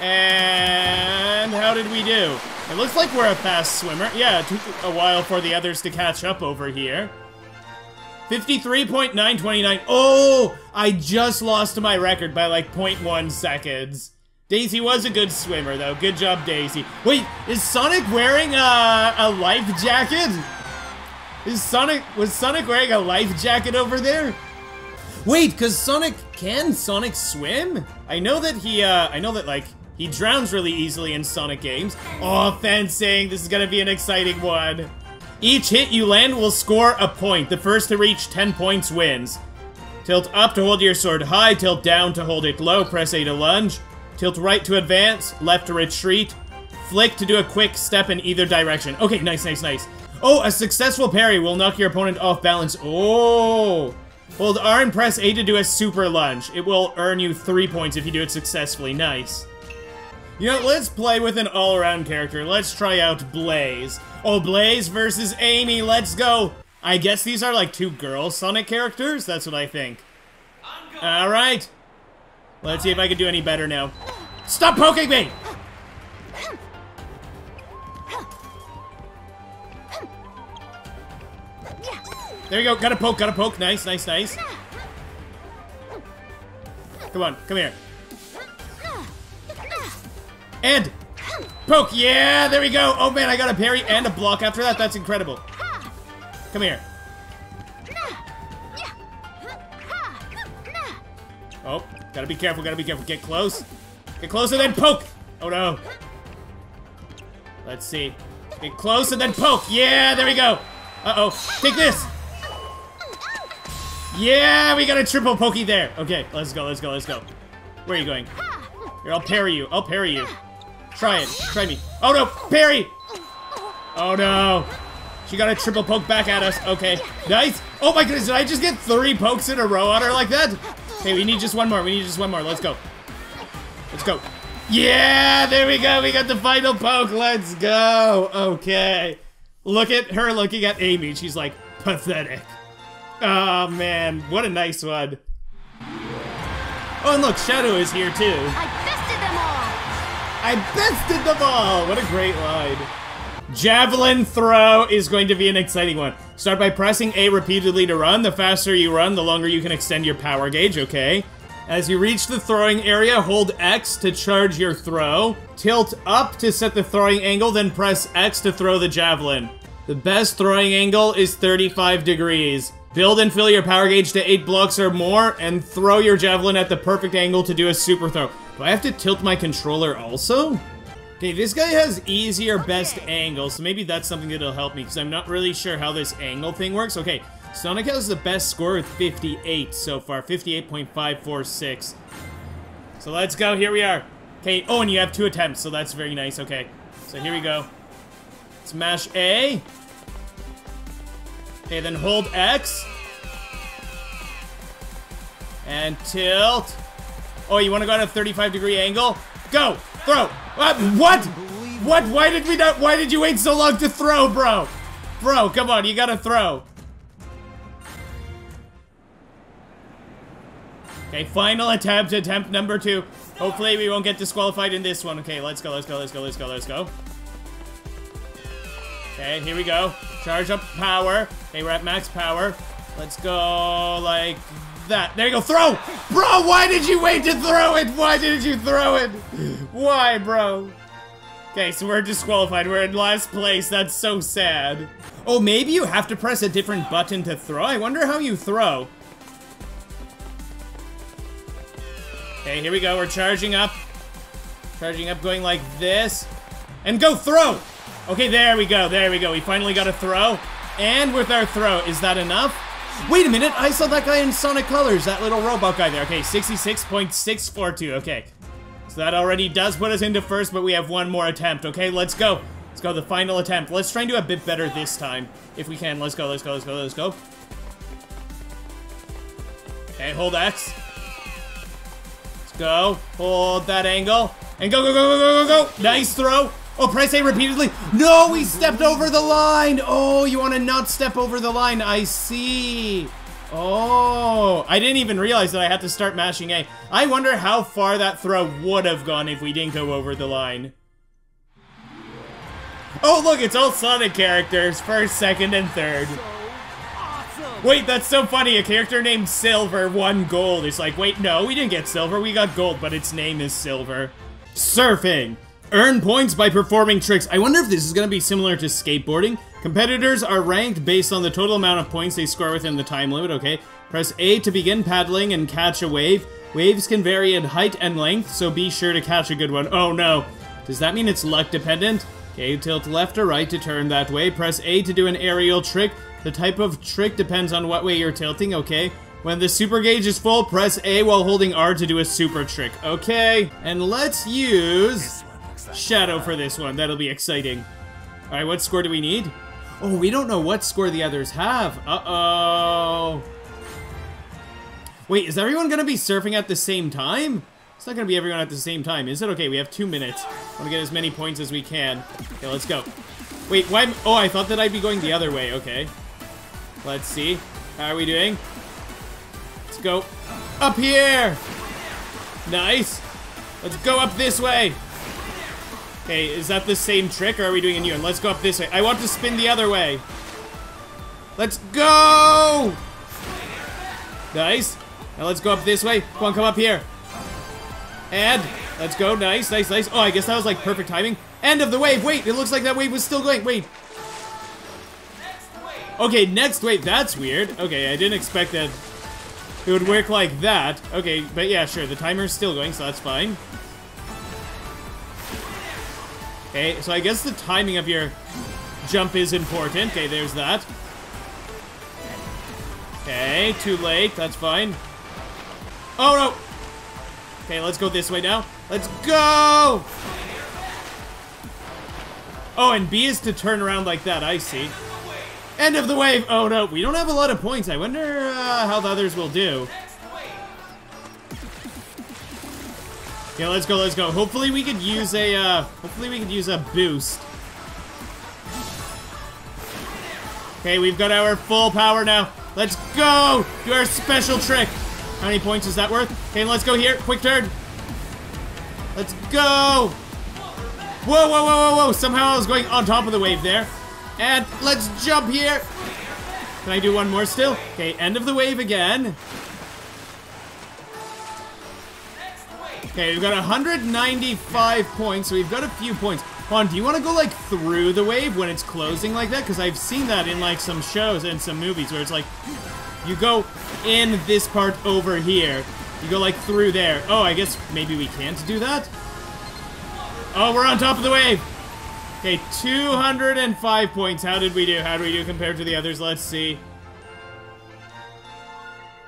And how did we do? It looks like we're a fast swimmer. Yeah, it took a while for the others to catch up over here. 53.929. Oh, I just lost my record by like 0.1 seconds. Daisy was a good swimmer, though. Good job, Daisy. Wait, is Sonic wearing a, a life jacket? Is Sonic, was Sonic wearing a life jacket over there? Wait, cause Sonic, can Sonic swim? I know that he, uh, I know that like, he drowns really easily in Sonic games. Oh, fencing, this is gonna be an exciting one. Each hit you land will score a point. The first to reach 10 points wins. Tilt up to hold your sword high, tilt down to hold it low, press A to lunge. Tilt right to advance, left to retreat. Flick to do a quick step in either direction. Okay, nice, nice, nice. Oh, a successful parry will knock your opponent off balance. Oh! Hold R and press A to do a super lunge. It will earn you 3 points if you do it successfully. Nice. You know, let's play with an all-around character. Let's try out Blaze. Oh, Blaze versus Amy, let's go! I guess these are like two girl Sonic characters? That's what I think. Alright. Let's see if I can do any better now. Stop poking me! There you go, gotta poke, gotta poke. Nice, nice, nice. Come on, come here. And poke, yeah, there we go. Oh man, I got a parry and a block after that. That's incredible. Come here. Oh, gotta be careful, gotta be careful. Get close. Get close and then poke. Oh no. Let's see. Get close and then poke. Yeah, there we go. Uh-oh. Take this. Yeah, we got a triple pokey there. Okay, let's go, let's go, let's go. Where are you going? Here, I'll parry you. I'll parry you. Try it. Try me. Oh no, parry! Oh no. She got a triple poke back at us. Okay, nice. Oh my goodness, did I just get three pokes in a row on her like that? Okay, we need just one more. We need just one more. Let's go. Let's go. Yeah, there we go. We got the final poke. Let's go. Okay. Look at her looking at Amy. She's like, pathetic. Oh man, what a nice one. Oh, and look, Shadow is here too. I bested them all! What a great line. Javelin throw is going to be an exciting one. Start by pressing A repeatedly to run. The faster you run, the longer you can extend your power gauge, okay? As you reach the throwing area, hold X to charge your throw. Tilt up to set the throwing angle, then press X to throw the javelin. The best throwing angle is 35 degrees. Build and fill your power gauge to 8 blocks or more, and throw your javelin at the perfect angle to do a super throw. Do I have to tilt my controller also? Okay, this guy has easier or best angle, so maybe that's something that'll help me, because I'm not really sure how this angle thing works. Okay, Sonic has the best score with 58 so far, 58.546. So let's go, here we are. Okay, oh, and you have two attempts, so that's very nice, okay. So here we go. Smash A. Okay, then hold X. And tilt. Oh, you want to go at a 35 degree angle? Go! Throw! Uh, what? What? Why did we not- why did you wait so long to throw, bro? Bro, come on, you gotta throw. Okay, final attempt, attempt number two. Hopefully we won't get disqualified in this one. Okay, let's go, let's go, let's go, let's go, let's go. Okay, here we go. Charge up power. Okay, we're at max power. Let's go like that. There you go. Throw! Bro, why did you wait to throw it? Why didn't you throw it? Why, bro? Okay, so we're disqualified. We're in last place. That's so sad. Oh, maybe you have to press a different button to throw? I wonder how you throw. Okay, here we go. We're charging up. Charging up, going like this. And go throw! Okay, there we go. There we go. We finally got a throw. And with our throw, is that enough? Wait a minute, I saw that guy in Sonic Colors, that little robot guy there. Okay, 66.642, okay. So that already does put us into first, but we have one more attempt, okay? Let's go. Let's go, the final attempt. Let's try and do a bit better this time, if we can. Let's go, let's go, let's go, let's go. Okay, hold X. Let's go. Hold that angle. And go, go, go, go, go, go, go! Nice throw. Oh, press A repeatedly. No, we stepped over the line. Oh, you want to not step over the line. I see. Oh, I didn't even realize that I had to start mashing A. I wonder how far that throw would have gone if we didn't go over the line. Oh, look, it's all Sonic characters. First, second, and third. Wait, that's so funny. A character named Silver won gold. It's like, wait, no, we didn't get silver. We got gold, but its name is Silver. Surfing. Earn points by performing tricks. I wonder if this is going to be similar to skateboarding. Competitors are ranked based on the total amount of points they score within the time limit, okay? Press A to begin paddling and catch a wave. Waves can vary in height and length, so be sure to catch a good one. Oh no. Does that mean it's luck dependent? Okay, tilt left or right to turn that way. Press A to do an aerial trick. The type of trick depends on what way you're tilting, okay? When the super gauge is full, press A while holding R to do a super trick. Okay, and let's use Shadow for this one. That'll be exciting. Alright, what score do we need? Oh, we don't know what score the others have. Uh-oh. Wait, is everyone gonna be surfing at the same time? It's not gonna be everyone at the same time, is it? Okay, we have two minutes. I wanna get as many points as we can. Okay, let's go. Wait, why? Oh, I thought that I'd be going the other way. Okay. Let's see. How are we doing? Let's go up here. Nice. Let's go up this way. Okay, is that the same trick, or are we doing a new one? Let's go up this way. I want to spin the other way. Let's go! Nice. Now let's go up this way. Come on, come up here. And, let's go. Nice, nice, nice. Oh, I guess that was, like, perfect timing. End of the wave. Wait, it looks like that wave was still going. Wait. Okay, next wave. That's weird. Okay, I didn't expect that it would work like that. Okay, but yeah, sure. The timer's still going, so that's fine. Okay, so I guess the timing of your jump is important. Okay, there's that. Okay, too late. That's fine. Oh, no! Okay, let's go this way now. Let's go! Oh, and B is to turn around like that. I see. End of the wave! Oh, no. We don't have a lot of points. I wonder uh, how the others will do. Okay, let's go, let's go. Hopefully we could use a, uh, hopefully we could use a boost. Okay, we've got our full power now. Let's go! Do our special trick. How many points is that worth? Okay, let's go here. Quick turn. Let's go! Whoa, whoa, whoa, whoa, whoa! Somehow I was going on top of the wave there. And let's jump here. Can I do one more still? Okay, end of the wave again. Okay, we've got 195 points, so we've got a few points. Juan, do you want to go, like, through the wave when it's closing like that? Because I've seen that in, like, some shows and some movies where it's like, you go in this part over here. You go, like, through there. Oh, I guess maybe we can't do that? Oh, we're on top of the wave! Okay, 205 points. How did we do? How did we do compared to the others? Let's see.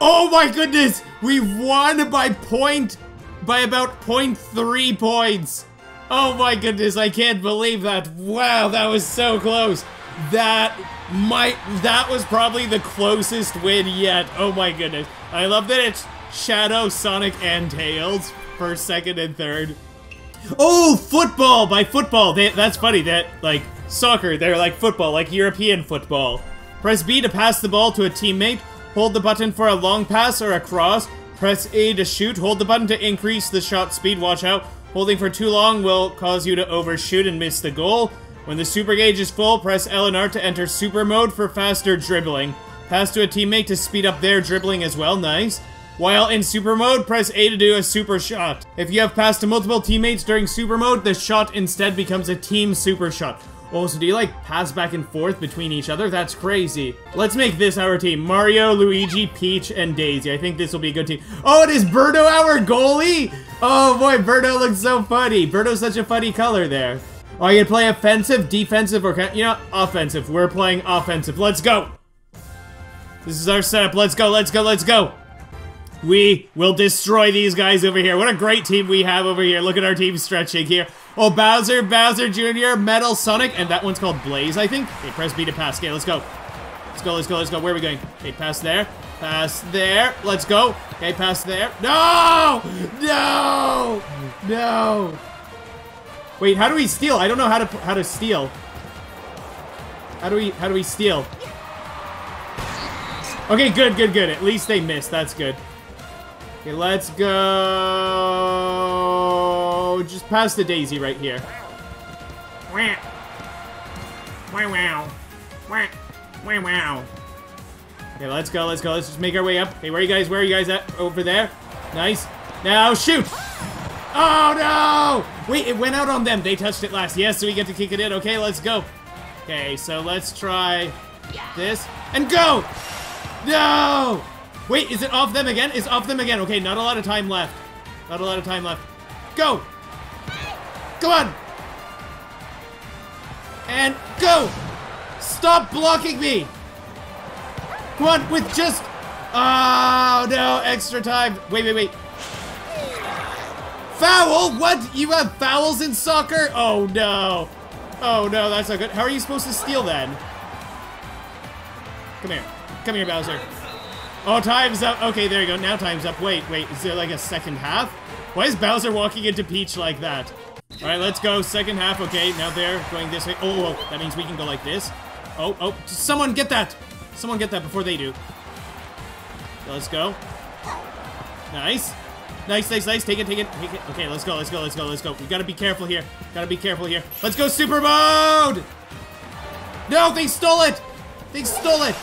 Oh my goodness! We won by point by about 0.3 points. Oh my goodness, I can't believe that. Wow, that was so close. That might, that was probably the closest win yet. Oh my goodness. I love that it's Shadow, Sonic, and Tails for second and third. Oh, football! By football, they, that's funny. That, like, soccer, they're like football, like European football. Press B to pass the ball to a teammate. Hold the button for a long pass or a cross. Press A to shoot. Hold the button to increase the shot speed. Watch out. Holding for too long will cause you to overshoot and miss the goal. When the super gauge is full, press L and R to enter super mode for faster dribbling. Pass to a teammate to speed up their dribbling as well, nice. While in super mode, press A to do a super shot. If you have passed to multiple teammates during super mode, the shot instead becomes a team super shot. Oh, so do you like pass back and forth between each other? That's crazy. Let's make this our team. Mario, Luigi, Peach, and Daisy. I think this will be a good team. Oh, it is Birdo our goalie? Oh boy, Birdo looks so funny. Birdo's such a funny color there. Oh, you can play offensive, defensive, or, you know, offensive. We're playing offensive. Let's go. This is our setup. Let's go, let's go, let's go. We will destroy these guys over here. What a great team we have over here. Look at our team stretching here. Oh, Bowser, Bowser Jr., Metal Sonic, and that one's called Blaze, I think. Okay, press B to pass. Okay, let's go. Let's go, let's go, let's go. Where are we going? Okay, pass there. Pass there. Let's go. Okay, pass there. No! No! No! Wait, how do we steal? I don't know how to how to steal. How do we how do we steal? Okay, good, good, good. At least they missed. That's good. Okay, let's go. Just pass the daisy right here. Wow. Wow, wow. Wow, wow, wow. Okay, let's go, let's go. Let's just make our way up. Hey, where are you guys? Where are you guys at? Over there. Nice. Now, shoot! Oh, no! Wait, it went out on them. They touched it last. Yes, so we get to kick it in. Okay, let's go. Okay, so let's try this. And go! No! Wait, is it off them again? It's off them again. Okay, not a lot of time left. Not a lot of time left. Go! Come on! And go! Stop blocking me! Come on, with just... Oh, no, extra time. Wait, wait, wait. Foul? What? You have fouls in soccer? Oh, no. Oh, no, that's not good. How are you supposed to steal then? Come here. Come here, Bowser. Oh, time's up. Okay, there you go. Now time's up. Wait, wait. Is there like a second half? Why is Bowser walking into Peach like that? All right, let's go. Second half. Okay, now they're going this way. Oh, oh, that means we can go like this. Oh, oh, someone get that. Someone get that before they do. let's go. Nice. Nice, nice, nice. Take it, take it, take it. Okay, let's go, let's go, let's go, let's go. We gotta be careful here. Gotta be careful here. Let's go super mode! No, they stole it! They stole it!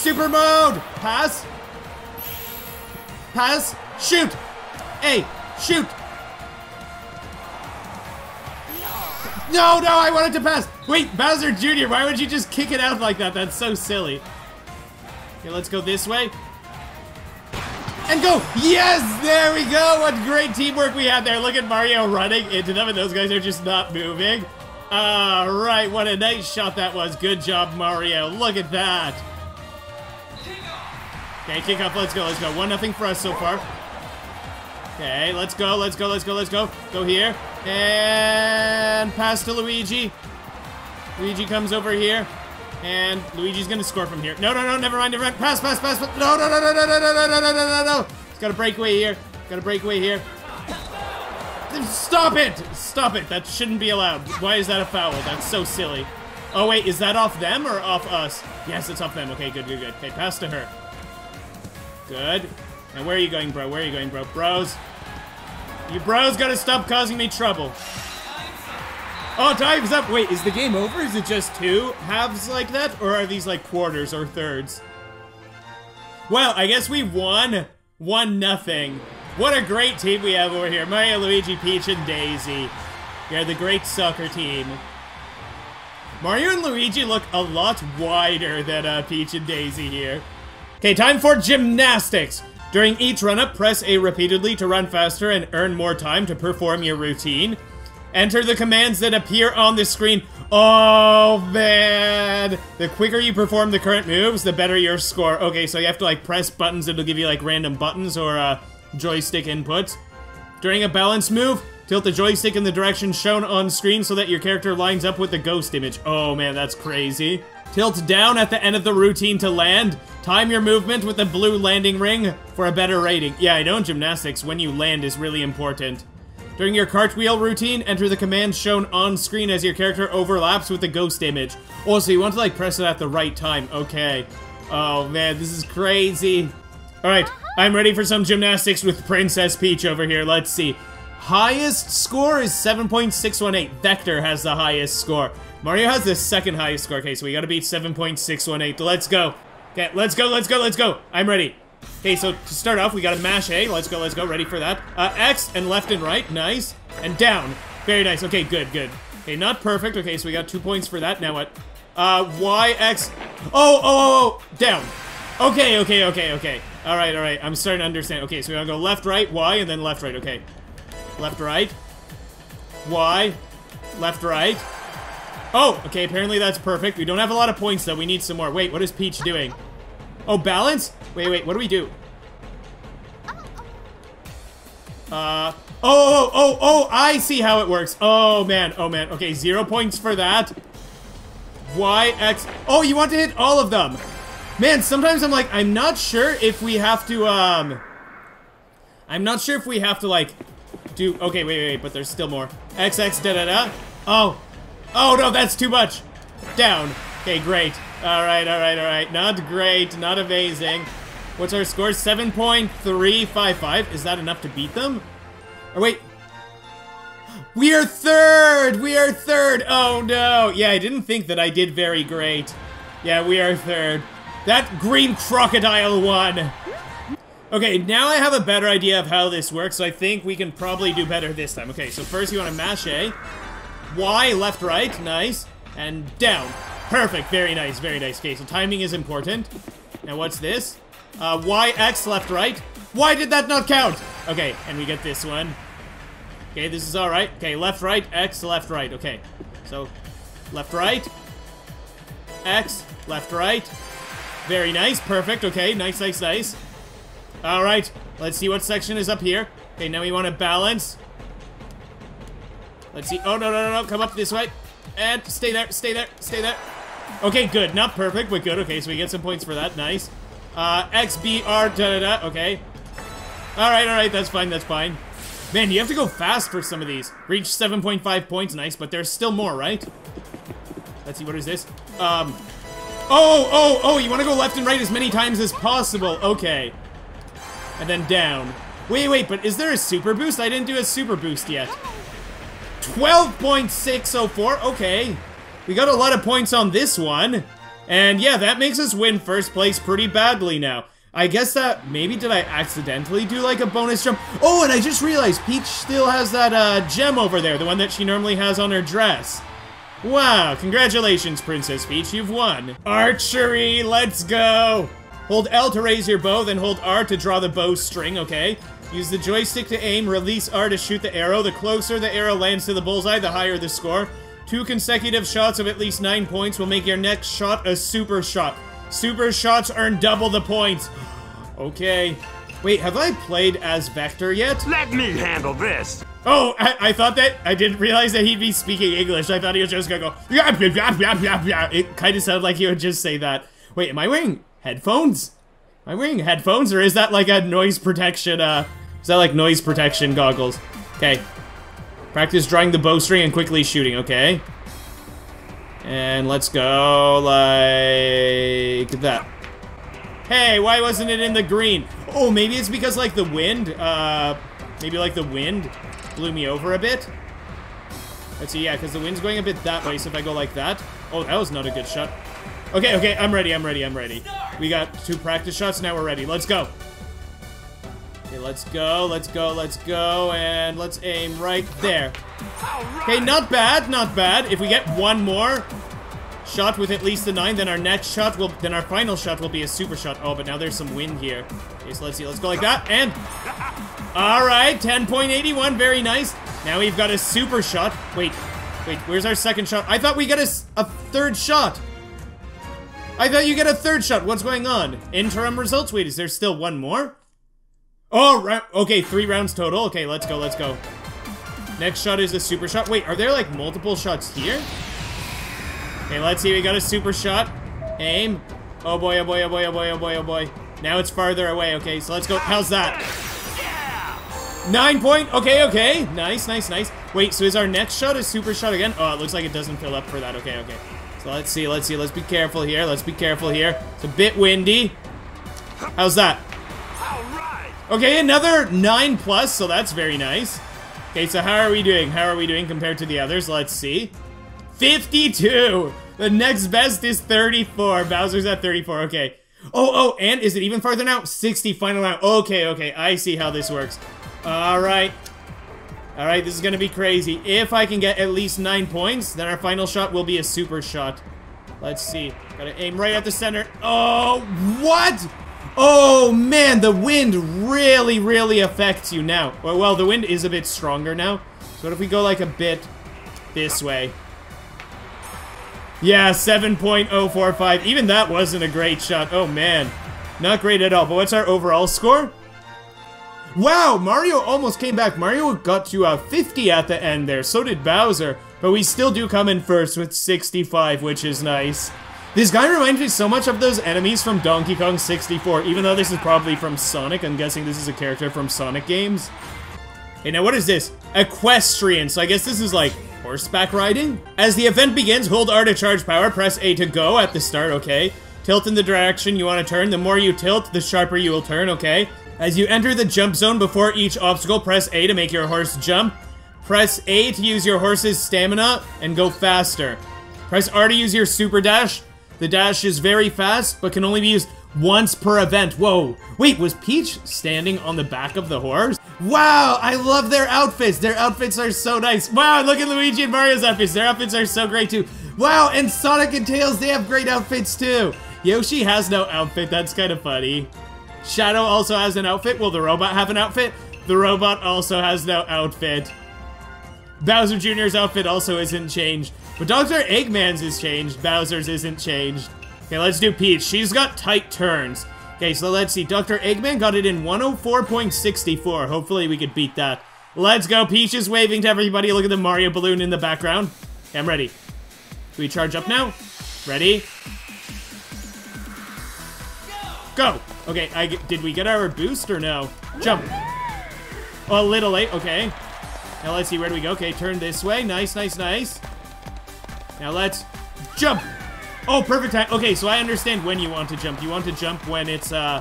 Super mode! Pass. Pass. Shoot! Hey, shoot! No, no, I wanted to pass! Wait, Bowser Jr., why would you just kick it out like that? That's so silly. Okay, let's go this way. And go! Yes! There we go! What great teamwork we had there. Look at Mario running into them, and those guys are just not moving. Alright, what a nice shot that was. Good job, Mario. Look at that. Okay, kick off. Let's go. Let's go. One nothing for us so far. Okay, let's go. Let's go. Let's go. Let's go. Go here. And pass to Luigi. Luigi comes over here. And Luigi's gonna score from here. No, no, no, never mind, never mind. Pass, pass, pass. No, no, no, no, no, no, no, no, no, no, no, no. It's got a breakaway here. Got a breakaway here. Stop it! Stop it. That shouldn't be allowed. Why is that a foul? That's so silly. Oh, wait, is that off them or off us? Yes, it's off them. Okay, good, good, good. Okay, pass to her. Good. Now where are you going, bro? Where are you going, bro? Bros. You bros gotta stop causing me trouble. Oh, time's up! Wait, is the game over? Is it just two halves like that? Or are these like quarters or thirds? Well, I guess we won. One nothing. What a great team we have over here. Mario, Luigi, Peach, and Daisy. You're the great soccer team. Mario and Luigi look a lot wider than uh, Peach and Daisy here. Okay, time for gymnastics. During each run-up, press A repeatedly to run faster and earn more time to perform your routine. Enter the commands that appear on the screen. Oh, man. The quicker you perform the current moves, the better your score. Okay, so you have to, like, press buttons. It'll give you, like, random buttons or uh, joystick inputs. During a balance move, tilt the joystick in the direction shown on screen so that your character lines up with the ghost image. Oh, man, that's crazy. Tilt down at the end of the routine to land. Time your movement with the blue landing ring for a better rating. Yeah, I know in gymnastics, when you land is really important. During your cartwheel routine, enter the commands shown on screen as your character overlaps with the ghost image. Oh, so you want to like press it at the right time. Okay. Oh man, this is crazy. Alright, I'm ready for some gymnastics with Princess Peach over here. Let's see. highest score is 7.618. Vector has the highest score. Mario has the second highest score. Okay, so we gotta beat 7.618. Let's go. Okay, let's go, let's go, let's go. I'm ready. Okay, so to start off, we gotta mash A. Let's go, let's go. Ready for that. Uh, X and left and right. Nice. And down. Very nice. Okay, good, good. Okay, not perfect. Okay, so we got two points for that. Now what? Uh, Y, X. Oh, oh, oh, oh. Down. Okay, okay, okay, okay. Alright, alright. I'm starting to understand. Okay, so we gotta go left, right, Y, and then left, right. Okay. Left, right. Y. Left, right. Oh, okay, apparently that's perfect. We don't have a lot of points, though. We need some more. Wait, what is Peach doing? Oh, balance? Wait, wait, what do we do? Uh, oh, oh, oh, oh, I see how it works. Oh, man, oh, man. Okay, zero points for that. Y, X. Oh, you want to hit all of them. Man, sometimes I'm like, I'm not sure if we have to, um... I'm not sure if we have to, like, do... Okay, wait, wait, wait, but there's still more. XX, da-da-da. Oh. Oh, no, that's too much. Down. Okay, great. Alright, alright, alright. Not great, not amazing. What's our score? 7.355. Is that enough to beat them? Or wait. We are third! We are third! Oh no! Yeah, I didn't think that I did very great. Yeah, we are third. That green crocodile won! Okay, now I have a better idea of how this works, so I think we can probably do better this time. Okay, so first you want to mash A. Y, left, right, nice. And down. Perfect, very nice, very nice. Okay, so timing is important. Now what's this? Uh, Y, X, left, right. Why did that not count? Okay, and we get this one. Okay, this is alright. Okay, left, right, X, left, right. Okay, so left, right. X, left, right. Very nice, perfect. Okay, nice, nice, nice. Alright, let's see what section is up here. Okay, now we want to balance. Let's see. Oh, no, no, no, no. Come up this way. And stay there, stay there, stay there. Okay, good. Not perfect, but good. Okay, so we get some points for that. Nice. Uh, X, B, R, da, da, da. Okay. Alright, alright. That's fine, that's fine. Man, you have to go fast for some of these. Reach 7.5 points, nice, but there's still more, right? Let's see, what is this? Um, oh, oh, oh, you want to go left and right as many times as possible. Okay. And then down. Wait, wait, but is there a super boost? I didn't do a super boost yet. 12.604, okay. We got a lot of points on this one. And yeah, that makes us win first place pretty badly now. I guess that, maybe did I accidentally do like a bonus jump? Oh, and I just realized Peach still has that uh, gem over there, the one that she normally has on her dress. Wow, congratulations, Princess Peach, you've won. Archery, let's go! Hold L to raise your bow, then hold R to draw the bow string, okay? Use the joystick to aim, release R to shoot the arrow. The closer the arrow lands to the bullseye, the higher the score. Two consecutive shots of at least 9 points will make your next shot a super shot. Super shots earn double the points. <gasps> Okay. Wait, have I played as Vector yet? Let me handle this. Oh, I, I, thought that, I didn't realize that he'd be speaking English. I thought he was just gonna go, yeah, yeah, yeah, yeah, yeah. It kind of sounded like he would just say that. Wait, am I wearing headphones? Am I wearing headphones, or is that like a noise protection, uh, is that like noise protection goggles? Okay. Practice drawing the bowstring and quickly shooting, okay. And let's go like that. Hey, why wasn't it in the green? Oh, maybe it's because like the wind, uh, maybe like the wind blew me over a bit. Let's see, yeah, because the wind's going a bit that way, so if I go like that. Oh, that was not a good shot. Okay, okay, I'm ready, I'm ready, I'm ready. We got two practice shots, now we're ready. Let's go. Okay, let's go, let's go, let's go, and let's aim right there. Okay, not bad, not bad. If we get one more shot with at least a 9, then our next shot will, then our final shot will be a super shot. Oh, but now there's some wind here. Okay, so let's see, let's go like that, and... Alright, 10.81, very nice. Now we've got a super shot. Wait, wait, where's our second shot? I thought we got a, a third shot. I thought you get a third shot. What's going on? Interim results? Wait, is there still one more? Oh, right. okay, three rounds total. Okay, let's go, let's go. Next shot is a super shot. Wait, are there like multiple shots here? Okay, let's see. We got a super shot. Aim. Oh boy, oh boy, oh boy, oh boy, oh boy, oh boy. Now it's farther away. Okay, so let's go. How's that? Nine point. Okay, okay. Nice, nice, nice. Wait, so is our next shot a super shot again? Oh, it looks like it doesn't fill up for that. Okay, okay. So let's see, let's see. Let's be careful here. Let's be careful here. It's a bit windy. How's that? Okay, another 9 plus, so that's very nice. Okay, so how are we doing? How are we doing compared to the others? Let's see. 52! The next best is 34. Bowser's at 34, okay. Oh, oh, and is it even farther now? 60 final round. Okay, okay, I see how this works. Alright. Alright, this is gonna be crazy. If I can get at least 9 points, then our final shot will be a super shot. Let's see. Gotta aim right at the center. Oh, what? Oh man, the wind really, really affects you now. Well, well, the wind is a bit stronger now. So what if we go like a bit this way? Yeah, 7.045. Even that wasn't a great shot. Oh man, not great at all. But what's our overall score? Wow, Mario almost came back. Mario got to uh, 50 at the end there. So did Bowser. But we still do come in first with 65, which is nice. This guy reminds me so much of those enemies from Donkey Kong 64, even though this is probably from Sonic. I'm guessing this is a character from Sonic games. Okay, now what is this? Equestrian, so I guess this is like horseback riding? As the event begins, hold R to charge power, press A to go at the start, okay? Tilt in the direction you want to turn. The more you tilt, the sharper you will turn, okay? As you enter the jump zone before each obstacle, press A to make your horse jump. Press A to use your horse's stamina and go faster. Press R to use your super dash. The dash is very fast, but can only be used once per event. Whoa. Wait, was Peach standing on the back of the horse? Wow, I love their outfits. Their outfits are so nice. Wow, look at Luigi and Mario's outfits. Their outfits are so great too. Wow, and Sonic and Tails, they have great outfits too. Yoshi has no outfit. That's kind of funny. Shadow also has an outfit. Will the robot have an outfit? The robot also has no outfit. Bowser Jr.'s outfit also isn't changed. But Dr. Eggman's is changed. Bowser's isn't changed. Okay, let's do Peach. She's got tight turns. Okay, so let's see. Dr. Eggman got it in 104.64. Hopefully we could beat that. Let's go. Peach is waving to everybody. Look at the Mario balloon in the background. Okay, I'm ready. Do we charge up now? Ready? Go! Okay, I, did we get our boost or no? Jump. Oh, a little late. Okay. Now let's see. Where do we go? Okay, turn this way. Nice, nice, nice. Now let's jump. Oh, perfect time. Okay, so I understand when you want to jump. You want to jump when it's, uh,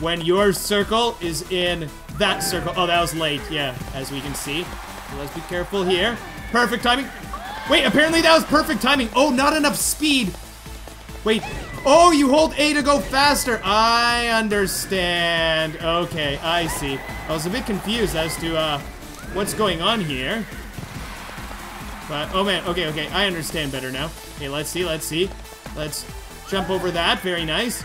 when your circle is in that circle. Oh, that was late. Yeah, as we can see. So let's be careful here. Perfect timing. Wait, apparently that was perfect timing. Oh, not enough speed. Wait. Oh, you hold A to go faster. I understand. Okay, I see. I was a bit confused as to, uh, what's going on here. But, oh man, okay, okay, I understand better now. Okay, let's see, let's see. Let's jump over that, very nice.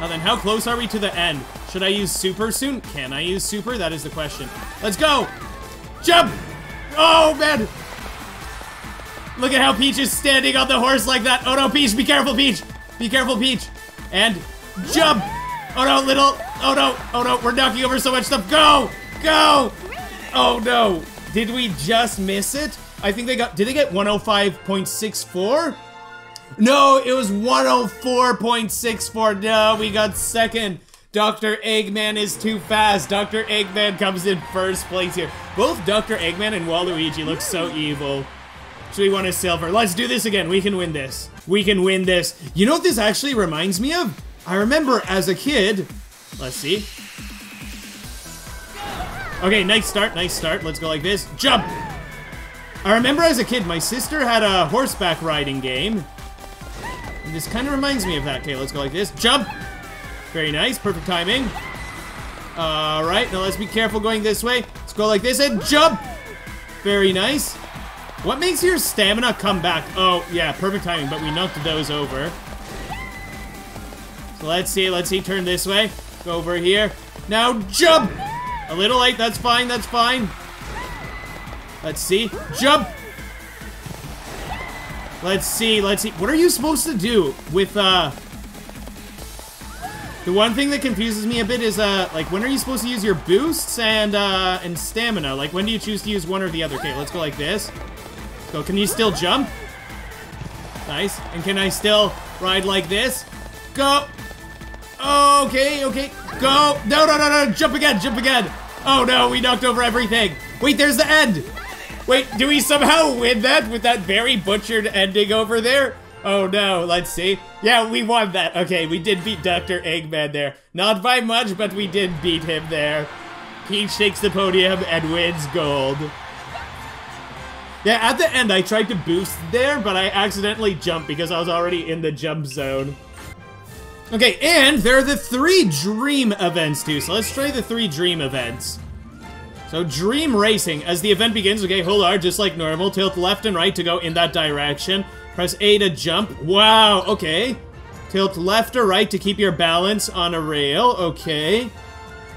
Now then, how close are we to the end? Should I use super soon? Can I use super? That is the question. Let's go! Jump! Oh, man! Look at how Peach is standing on the horse like that. Oh no, Peach, be careful, Peach! Be careful, Peach! And jump! Oh no, little, oh no, oh no, we're knocking over so much stuff. Go! Go! Oh no, did we just miss it? I think they got, did they get 105.64? No, it was 104.64. No, we got second. Dr. Eggman is too fast. Dr. Eggman comes in first place here. Both Dr. Eggman and Waluigi look so evil. So we want a silver. Let's do this again. We can win this. We can win this. You know what this actually reminds me of? I remember as a kid. Let's see. Okay, nice start, nice start. Let's go like this. Jump! I remember as a kid, my sister had a horseback riding game. And this kind of reminds me of that. Okay, let's go like this. Jump! Very nice, perfect timing. Alright, now let's be careful going this way. Let's go like this and jump! Very nice. What makes your stamina come back? Oh, yeah, perfect timing, but we knocked those over. So let's see, let's see, turn this way. Go over here. Now jump! A little late, that's fine, that's fine. Let's see. Jump! Let's see, let's see. What are you supposed to do with, uh... The one thing that confuses me a bit is, uh, like, when are you supposed to use your boosts and, uh, and stamina? Like, when do you choose to use one or the other? Okay, let's go like this. Let's go. Can you still jump? Nice. And can I still ride like this? Go! Okay, okay. Go! No, no, no, no! Jump again, jump again! Oh no, we knocked over everything! Wait, there's the end! Wait, do we somehow win that with that very butchered ending over there? Oh no, let's see. Yeah, we won that. Okay, we did beat Dr. Eggman there. Not by much, but we did beat him there. Peach takes the podium and wins gold. Yeah, at the end, I tried to boost there, but I accidentally jumped because I was already in the jump zone. Okay, and there are the three dream events too, so let's try the three dream events. So dream racing, as the event begins, okay, hold R, just like normal, tilt left and right to go in that direction. Press A to jump, wow, okay. Tilt left or right to keep your balance on a rail, okay.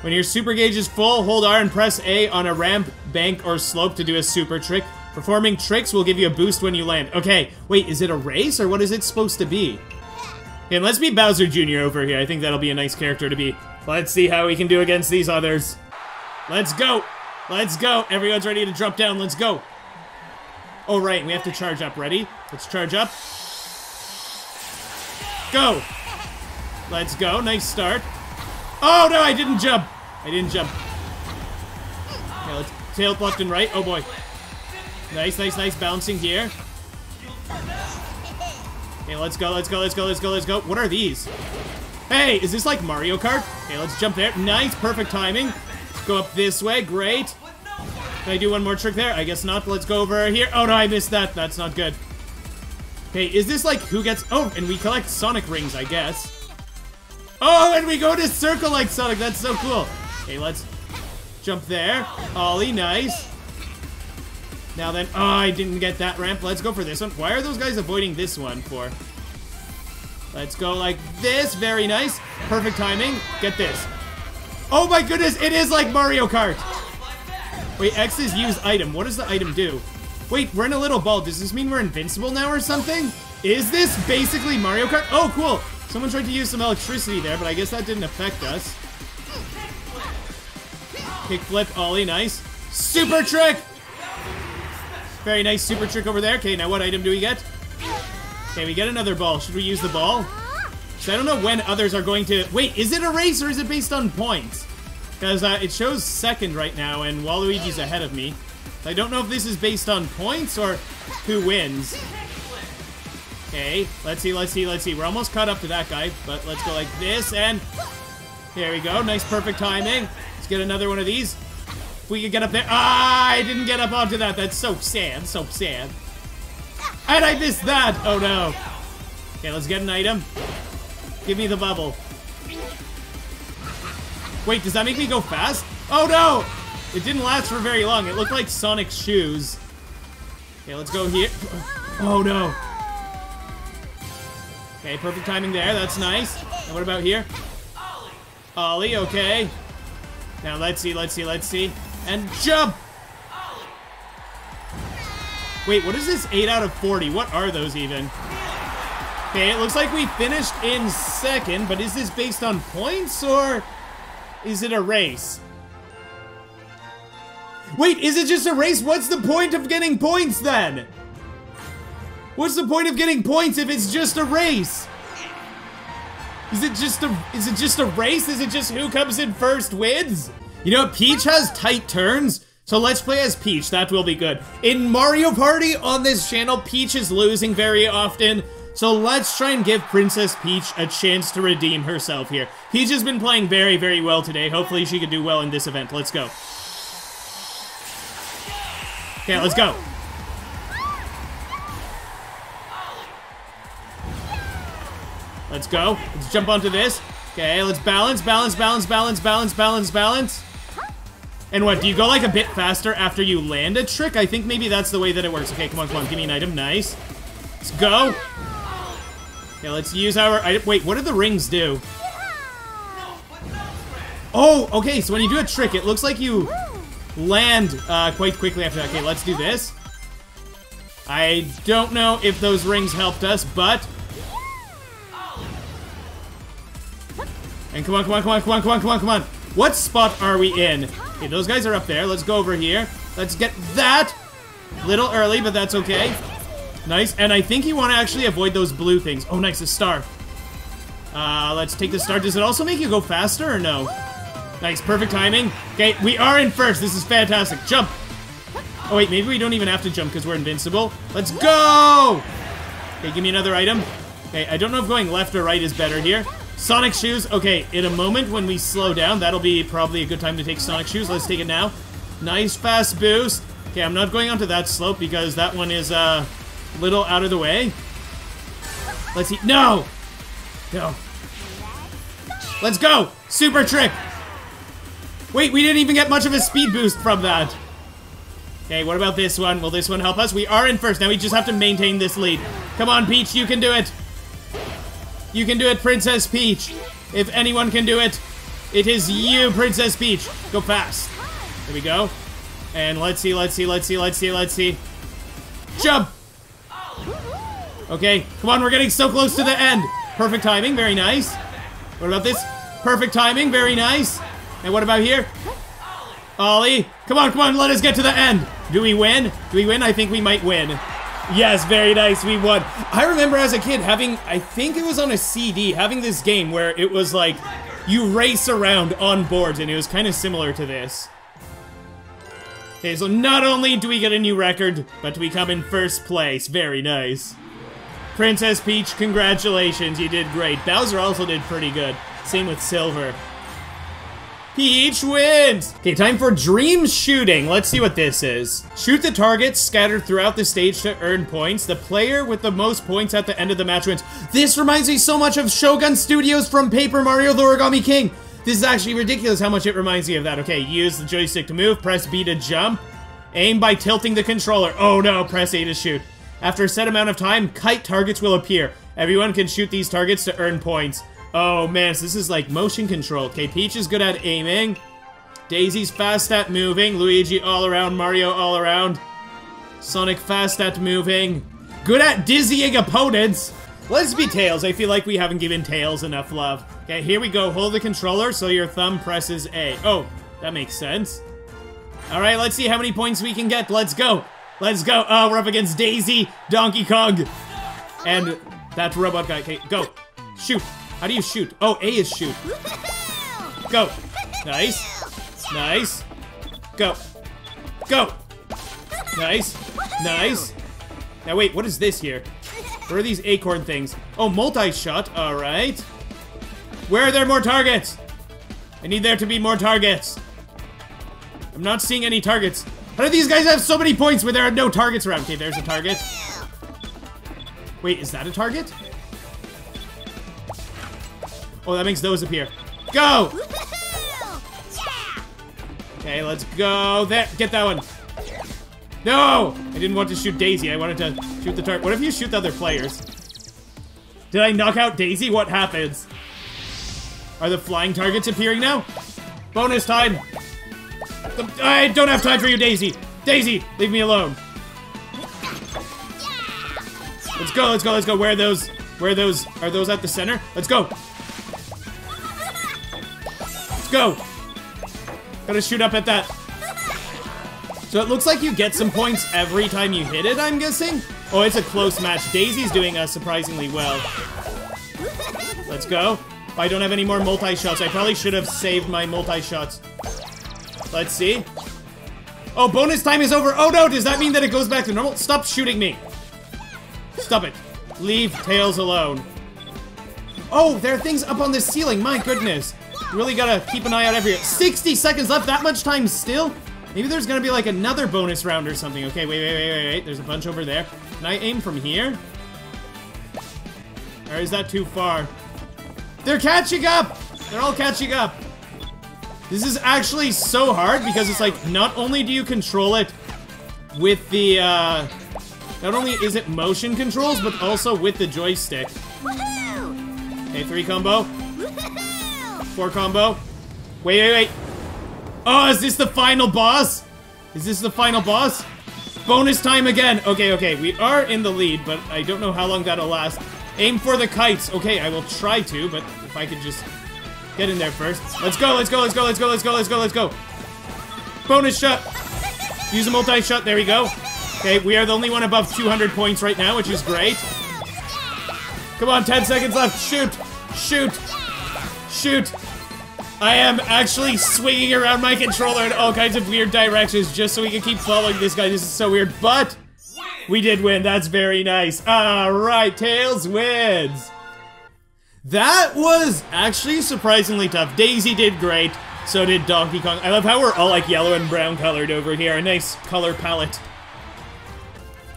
When your super gauge is full, hold R and press A on a ramp, bank, or slope to do a super trick. Performing tricks will give you a boost when you land. Okay, wait, is it a race or what is it supposed to be? Okay, let's be Bowser Jr. over here. I think that'll be a nice character to be. Let's see how we can do against these others. Let's go. Let's go. Everyone's ready to drop down. Let's go. Oh, right. We have to charge up. Ready? Let's charge up. Go. Let's go. Nice start. Oh, no, I didn't jump. I didn't jump. Okay, let's tail left and right. Oh, boy. Nice, nice, nice bouncing here. Okay, let's go, let's go, let's go, let's go, let's go. What are these? Hey, is this like Mario Kart? Okay, let's jump there. Nice, perfect timing. Go up this way, great. Can I do one more trick there? I guess not. Let's go over here. Oh no, I missed that. That's not good. Okay, is this like who gets... Oh, and we collect Sonic rings, I guess. Oh, and we go to circle like Sonic. That's so cool. Okay, let's jump there. Ollie, nice. Now then, oh, I didn't get that ramp. Let's go for this one. Why are those guys avoiding this one for? Let's go like this. Very nice. Perfect timing. Get this. Oh my goodness, it is like Mario Kart. Wait, X is use item. What does the item do? Wait, we're in a little ball. Does this mean we're invincible now or something? Is this basically Mario Kart? Oh, cool. Someone tried to use some electricity there, but I guess that didn't affect us. Kick flip, Ollie, nice. Super trick! Very nice super trick over there. Okay, now what item do we get? Okay, we get another ball. Should we use the ball? So I don't know when others are going to... Wait, is it a race or is it based on points? Because uh, it shows second right now and Waluigi's ahead of me. I don't know if this is based on points or who wins. Okay, let's see, let's see, let's see. We're almost caught up to that guy, but let's go like this and... There we go. Nice, perfect timing. Let's get another one of these If we could get up there. Ah, I didn't get up onto that. That's so sad, so sad. And I missed that. Oh, no. Okay, let's get an item. Give me the bubble. Wait, does that make me go fast? Oh, no. It didn't last for very long. It looked like Sonic's shoes. Okay, let's go here. Oh, no. Okay, perfect timing there. That's nice. And what about here? Ollie, okay. Now, let's see, let's see, let's see and jump! Wait, what is this 8 out of 40? What are those even? Okay, it looks like we finished in second, but is this based on points or is it a race? Wait, is it just a race? What's the point of getting points then? What's the point of getting points if it's just a race? Is it just a is it just a race? Is it just who comes in first wins? You know, Peach has tight turns, so let's play as Peach. That will be good. In Mario Party on this channel, Peach is losing very often, so let's try and give Princess Peach a chance to redeem herself here. Peach has been playing very, very well today. Hopefully she can do well in this event. Let's go. Okay, let's go. Let's go. Let's jump onto this. Okay, let's balance, balance, balance, balance, balance, balance, balance. And what, do you go like a bit faster after you land a trick? I think maybe that's the way that it works. Okay, come on, come on, give me an item. Nice. Let's go. Okay, let's use our item. Wait, what do the rings do? Oh, okay, so when you do a trick, it looks like you land uh, quite quickly after that. Okay, let's do this. I don't know if those rings helped us, but... And come on, come on, come on, come on, come on, come on, come on. What spot are we in? Okay, those guys are up there. Let's go over here. Let's get that. Little early, but that's okay. Nice. And I think you want to actually avoid those blue things. Oh, nice. A star. Uh, let's take the star. Does it also make you go faster or no? Nice. Perfect timing. Okay, we are in first. This is fantastic. Jump. Oh, wait. Maybe we don't even have to jump because we're invincible. Let's go! Okay, give me another item. Okay, I don't know if going left or right is better here. Sonic Shoes. Okay, in a moment when we slow down, that'll be probably a good time to take Sonic Shoes. Let's take it now. Nice fast boost. Okay, I'm not going onto that slope because that one is uh, little out of the way. Let's see. No! No. Let's go! Super trick! Wait, we didn't even get much of a speed boost from that. Okay, what about this one? Will this one help us? We are in first. Now we just have to maintain this lead. Come on, Peach, you can do it. You can do it, Princess Peach. If anyone can do it, it is you, Princess Peach. Go fast. Here we go. And let's see, let's see, let's see, let's see, let's see. Jump! Okay, come on, we're getting so close to the end. Perfect timing, very nice. What about this? Perfect timing, very nice. And what about here? Ollie, come on, come on, let us get to the end. Do we win? Do we win? I think we might win. Yes, very nice, we won. I remember as a kid having, I think it was on a CD, having this game where it was like, you race around on boards, and it was kind of similar to this. Okay, so not only do we get a new record, but we come in first place. Very nice. Princess Peach, congratulations, you did great. Bowser also did pretty good. Same with Silver. Peach wins! Okay, time for dream shooting. Let's see what this is. Shoot the targets scattered throughout the stage to earn points. The player with the most points at the end of the match wins. This reminds me so much of Shogun Studios from Paper Mario the Origami King. This is actually ridiculous how much it reminds me of that. Okay, use the joystick to move, press B to jump, aim by tilting the controller. Oh no, press A to shoot. After a set amount of time, kite targets will appear. Everyone can shoot these targets to earn points. Oh man, this is like motion control. Okay, Peach is good at aiming. Daisy's fast at moving. Luigi all around. Mario all around. Sonic fast at moving. Good at dizzying opponents. Let's be Tails. I feel like we haven't given Tails enough love. Okay, here we go. Hold the controller so your thumb presses A. Oh, that makes sense. All right, let's see how many points we can get. Let's go. Let's go. Oh, we're up against Daisy, Donkey Kong, and that robot guy. Okay, go. Shoot. How do you shoot? Oh, A is shoot. Go. <laughs> Nice. Nice. Go. Go. <laughs> Nice. Nice. Now wait, what is this here? Where are these acorn things? Oh, multi-shot. All right. Where are there more targets? I need there to be more targets. I'm not seeing any targets. How do these guys have so many points where there are no targets around? Okay, there's a target. Wait, is that a target? Oh, that makes those appear. Go! Okay, let's go. There, get that one. No! I didn't want to shoot Daisy. I wanted to shoot the target. What if you shoot the other players? Did I knock out Daisy? What happens? Are the flying targets appearing now? Bonus time! I don't have time for you, Daisy! Daisy, leave me alone! Let's go, let's go, let's go. Where are those? Where are those? Are those at the center? Let's go! Let's go! Gotta shoot up at that. So it looks like you get some points every time you hit it, I'm guessing? Oh, it's a close match. Daisy's doing us surprisingly well. Let's go. I don't have any more multi-shots. I probably should have saved my multi-shots. Let's see. Oh, bonus time is over. Oh no, does that mean that it goes back to normal? Stop shooting me. Stop it. Leave Tails alone. Oh, there are things up on the ceiling. My goodness. Really gotta keep an eye out everywhere. 60 seconds left. That much time still? Maybe there's gonna be like another bonus round or something. Okay, wait, wait, wait, wait, wait. There's a bunch over there. Can I aim from here? Or is that too far? They're catching up! They're all catching up. This is actually so hard because it's like, not only do you control it with the, uh, not only is it motion controls, but also with the joystick. Okay, three combo. Four combo. Wait, wait, wait. Oh, is this the final boss? Is this the final boss? Bonus time again. Okay, okay, we are in the lead, but I don't know how long that'll last. Aim for the kites. Okay, I will try to, but if I could just get in there first. Let's go, let's go, let's go, let's go, let's go, let's go, let's go. Bonus shot. Use a multi-shot. There we go. Okay, we are the only one above 200 points right now, which is great. Come on, 10 seconds left. Shoot. Shoot. Shoot. I am actually swinging around my controller in all kinds of weird directions just so we can keep following this guy. This is so weird, but we did win. That's very nice. All right, Tails wins. That was actually surprisingly tough. Daisy did great. So did Donkey Kong. I love how we're all like yellow and brown colored over here. A nice color palette.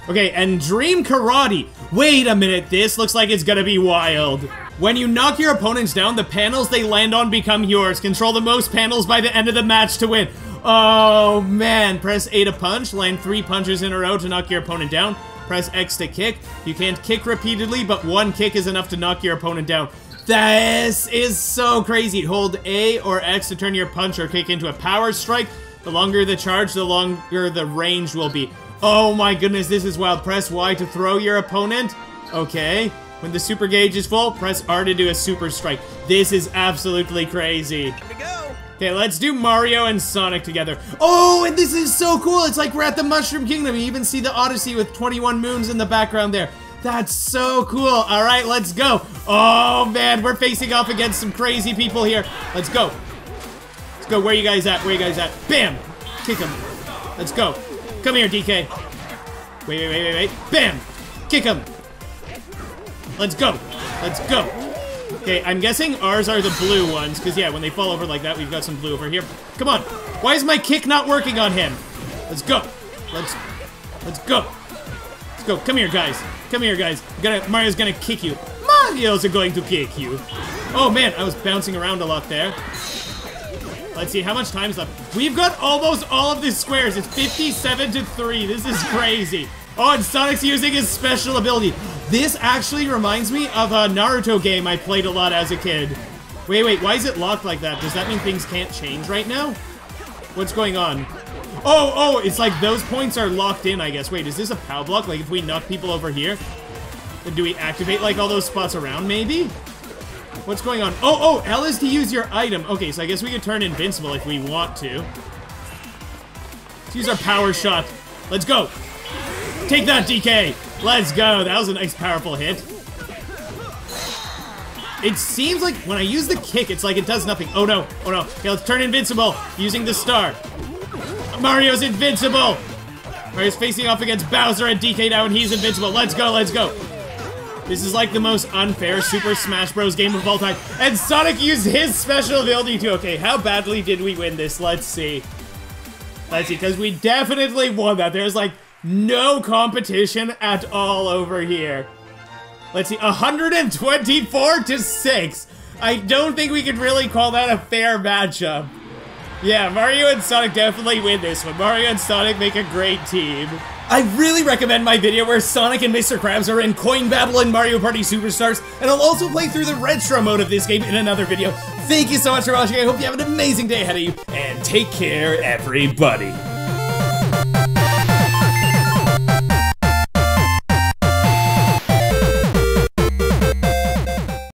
Okay, and Dream Karate. Wait a minute, this looks like it's gonna be wild. When you knock your opponents down, the panels they land on become yours. Control the most panels by the end of the match to win. Oh man, press A to punch, land three punches in a row to knock your opponent down. Press X to kick. You can't kick repeatedly, but one kick is enough to knock your opponent down. This is so crazy. Hold A or X to turn your punch or kick into a power strike. The longer the charge, the longer the range will be. Oh my goodness, this is wild. Press Y to throw your opponent. Okay. When the super gauge is full, press R to do a super strike. This is absolutely crazy. Okay, let's do Mario and Sonic together. Oh, and this is so cool. It's like we're at the Mushroom Kingdom. You even see the Odyssey with 21 moons in the background there. That's so cool. All right, let's go. Oh, man, we're facing off against some crazy people here. Let's go. Let's go. Where you guys at? Where you guys at? Bam! Kick him. Let's go. Come here, DK. Wait, wait, wait, wait, wait. Bam! Kick him. Let's go. Let's go. Okay, I'm guessing ours are the blue ones, because yeah, when they fall over like that, we've got some blue over here. Come on. Why is my kick not working on him? Let's go. Let's let's go. Let's go. Come here, guys. Come here, guys. Gonna Mario's gonna kick you. Mario's going to kick you. Oh man, I was bouncing around a lot there. Let's see, how much time's left? We've got almost all of these squares. It's 57 to 3. This is crazy. Oh, and Sonic's using his special ability. This actually reminds me of a Naruto game I played a lot as a kid. Wait, wait, why is it locked like that? Does that mean things can't change right now? What's going on? Oh, oh, it's like those points are locked in, I guess. Wait, is this a POW block? Like if we knock people over here, then do we activate like all those spots around maybe? What's going on? Oh, oh, L is to use your item. Okay, so I guess we could turn invincible if we want to. Let's use our power shot. Let's go. Take that, DK! Let's go! That was a nice, powerful hit. It seems like when I use the kick, it's like it does nothing. Oh no, oh no. Okay, let's turn invincible using the star. Mario's invincible! Mario's facing off against Bowser and DK now, and he's invincible. Let's go, let's go. This is like the most unfair Super Smash Bros. game of all time. And Sonic used his special ability too. Okay, how badly did we win this? Let's see. Let's see, because we definitely won that. There's like no competition at all over here. Let's see, 124 to 6. I don't think we could really call that a fair matchup. Yeah, Mario and Sonic definitely win this one. Mario and Sonic make a great team. I really recommend my video where Sonic and Mr. Krabs are in Coin Battle and Mario Party Superstars, and I'll also play through the retro mode of this game in another video. Thank you so much for watching, I hope you have an amazing day ahead of you, and take care, everybody.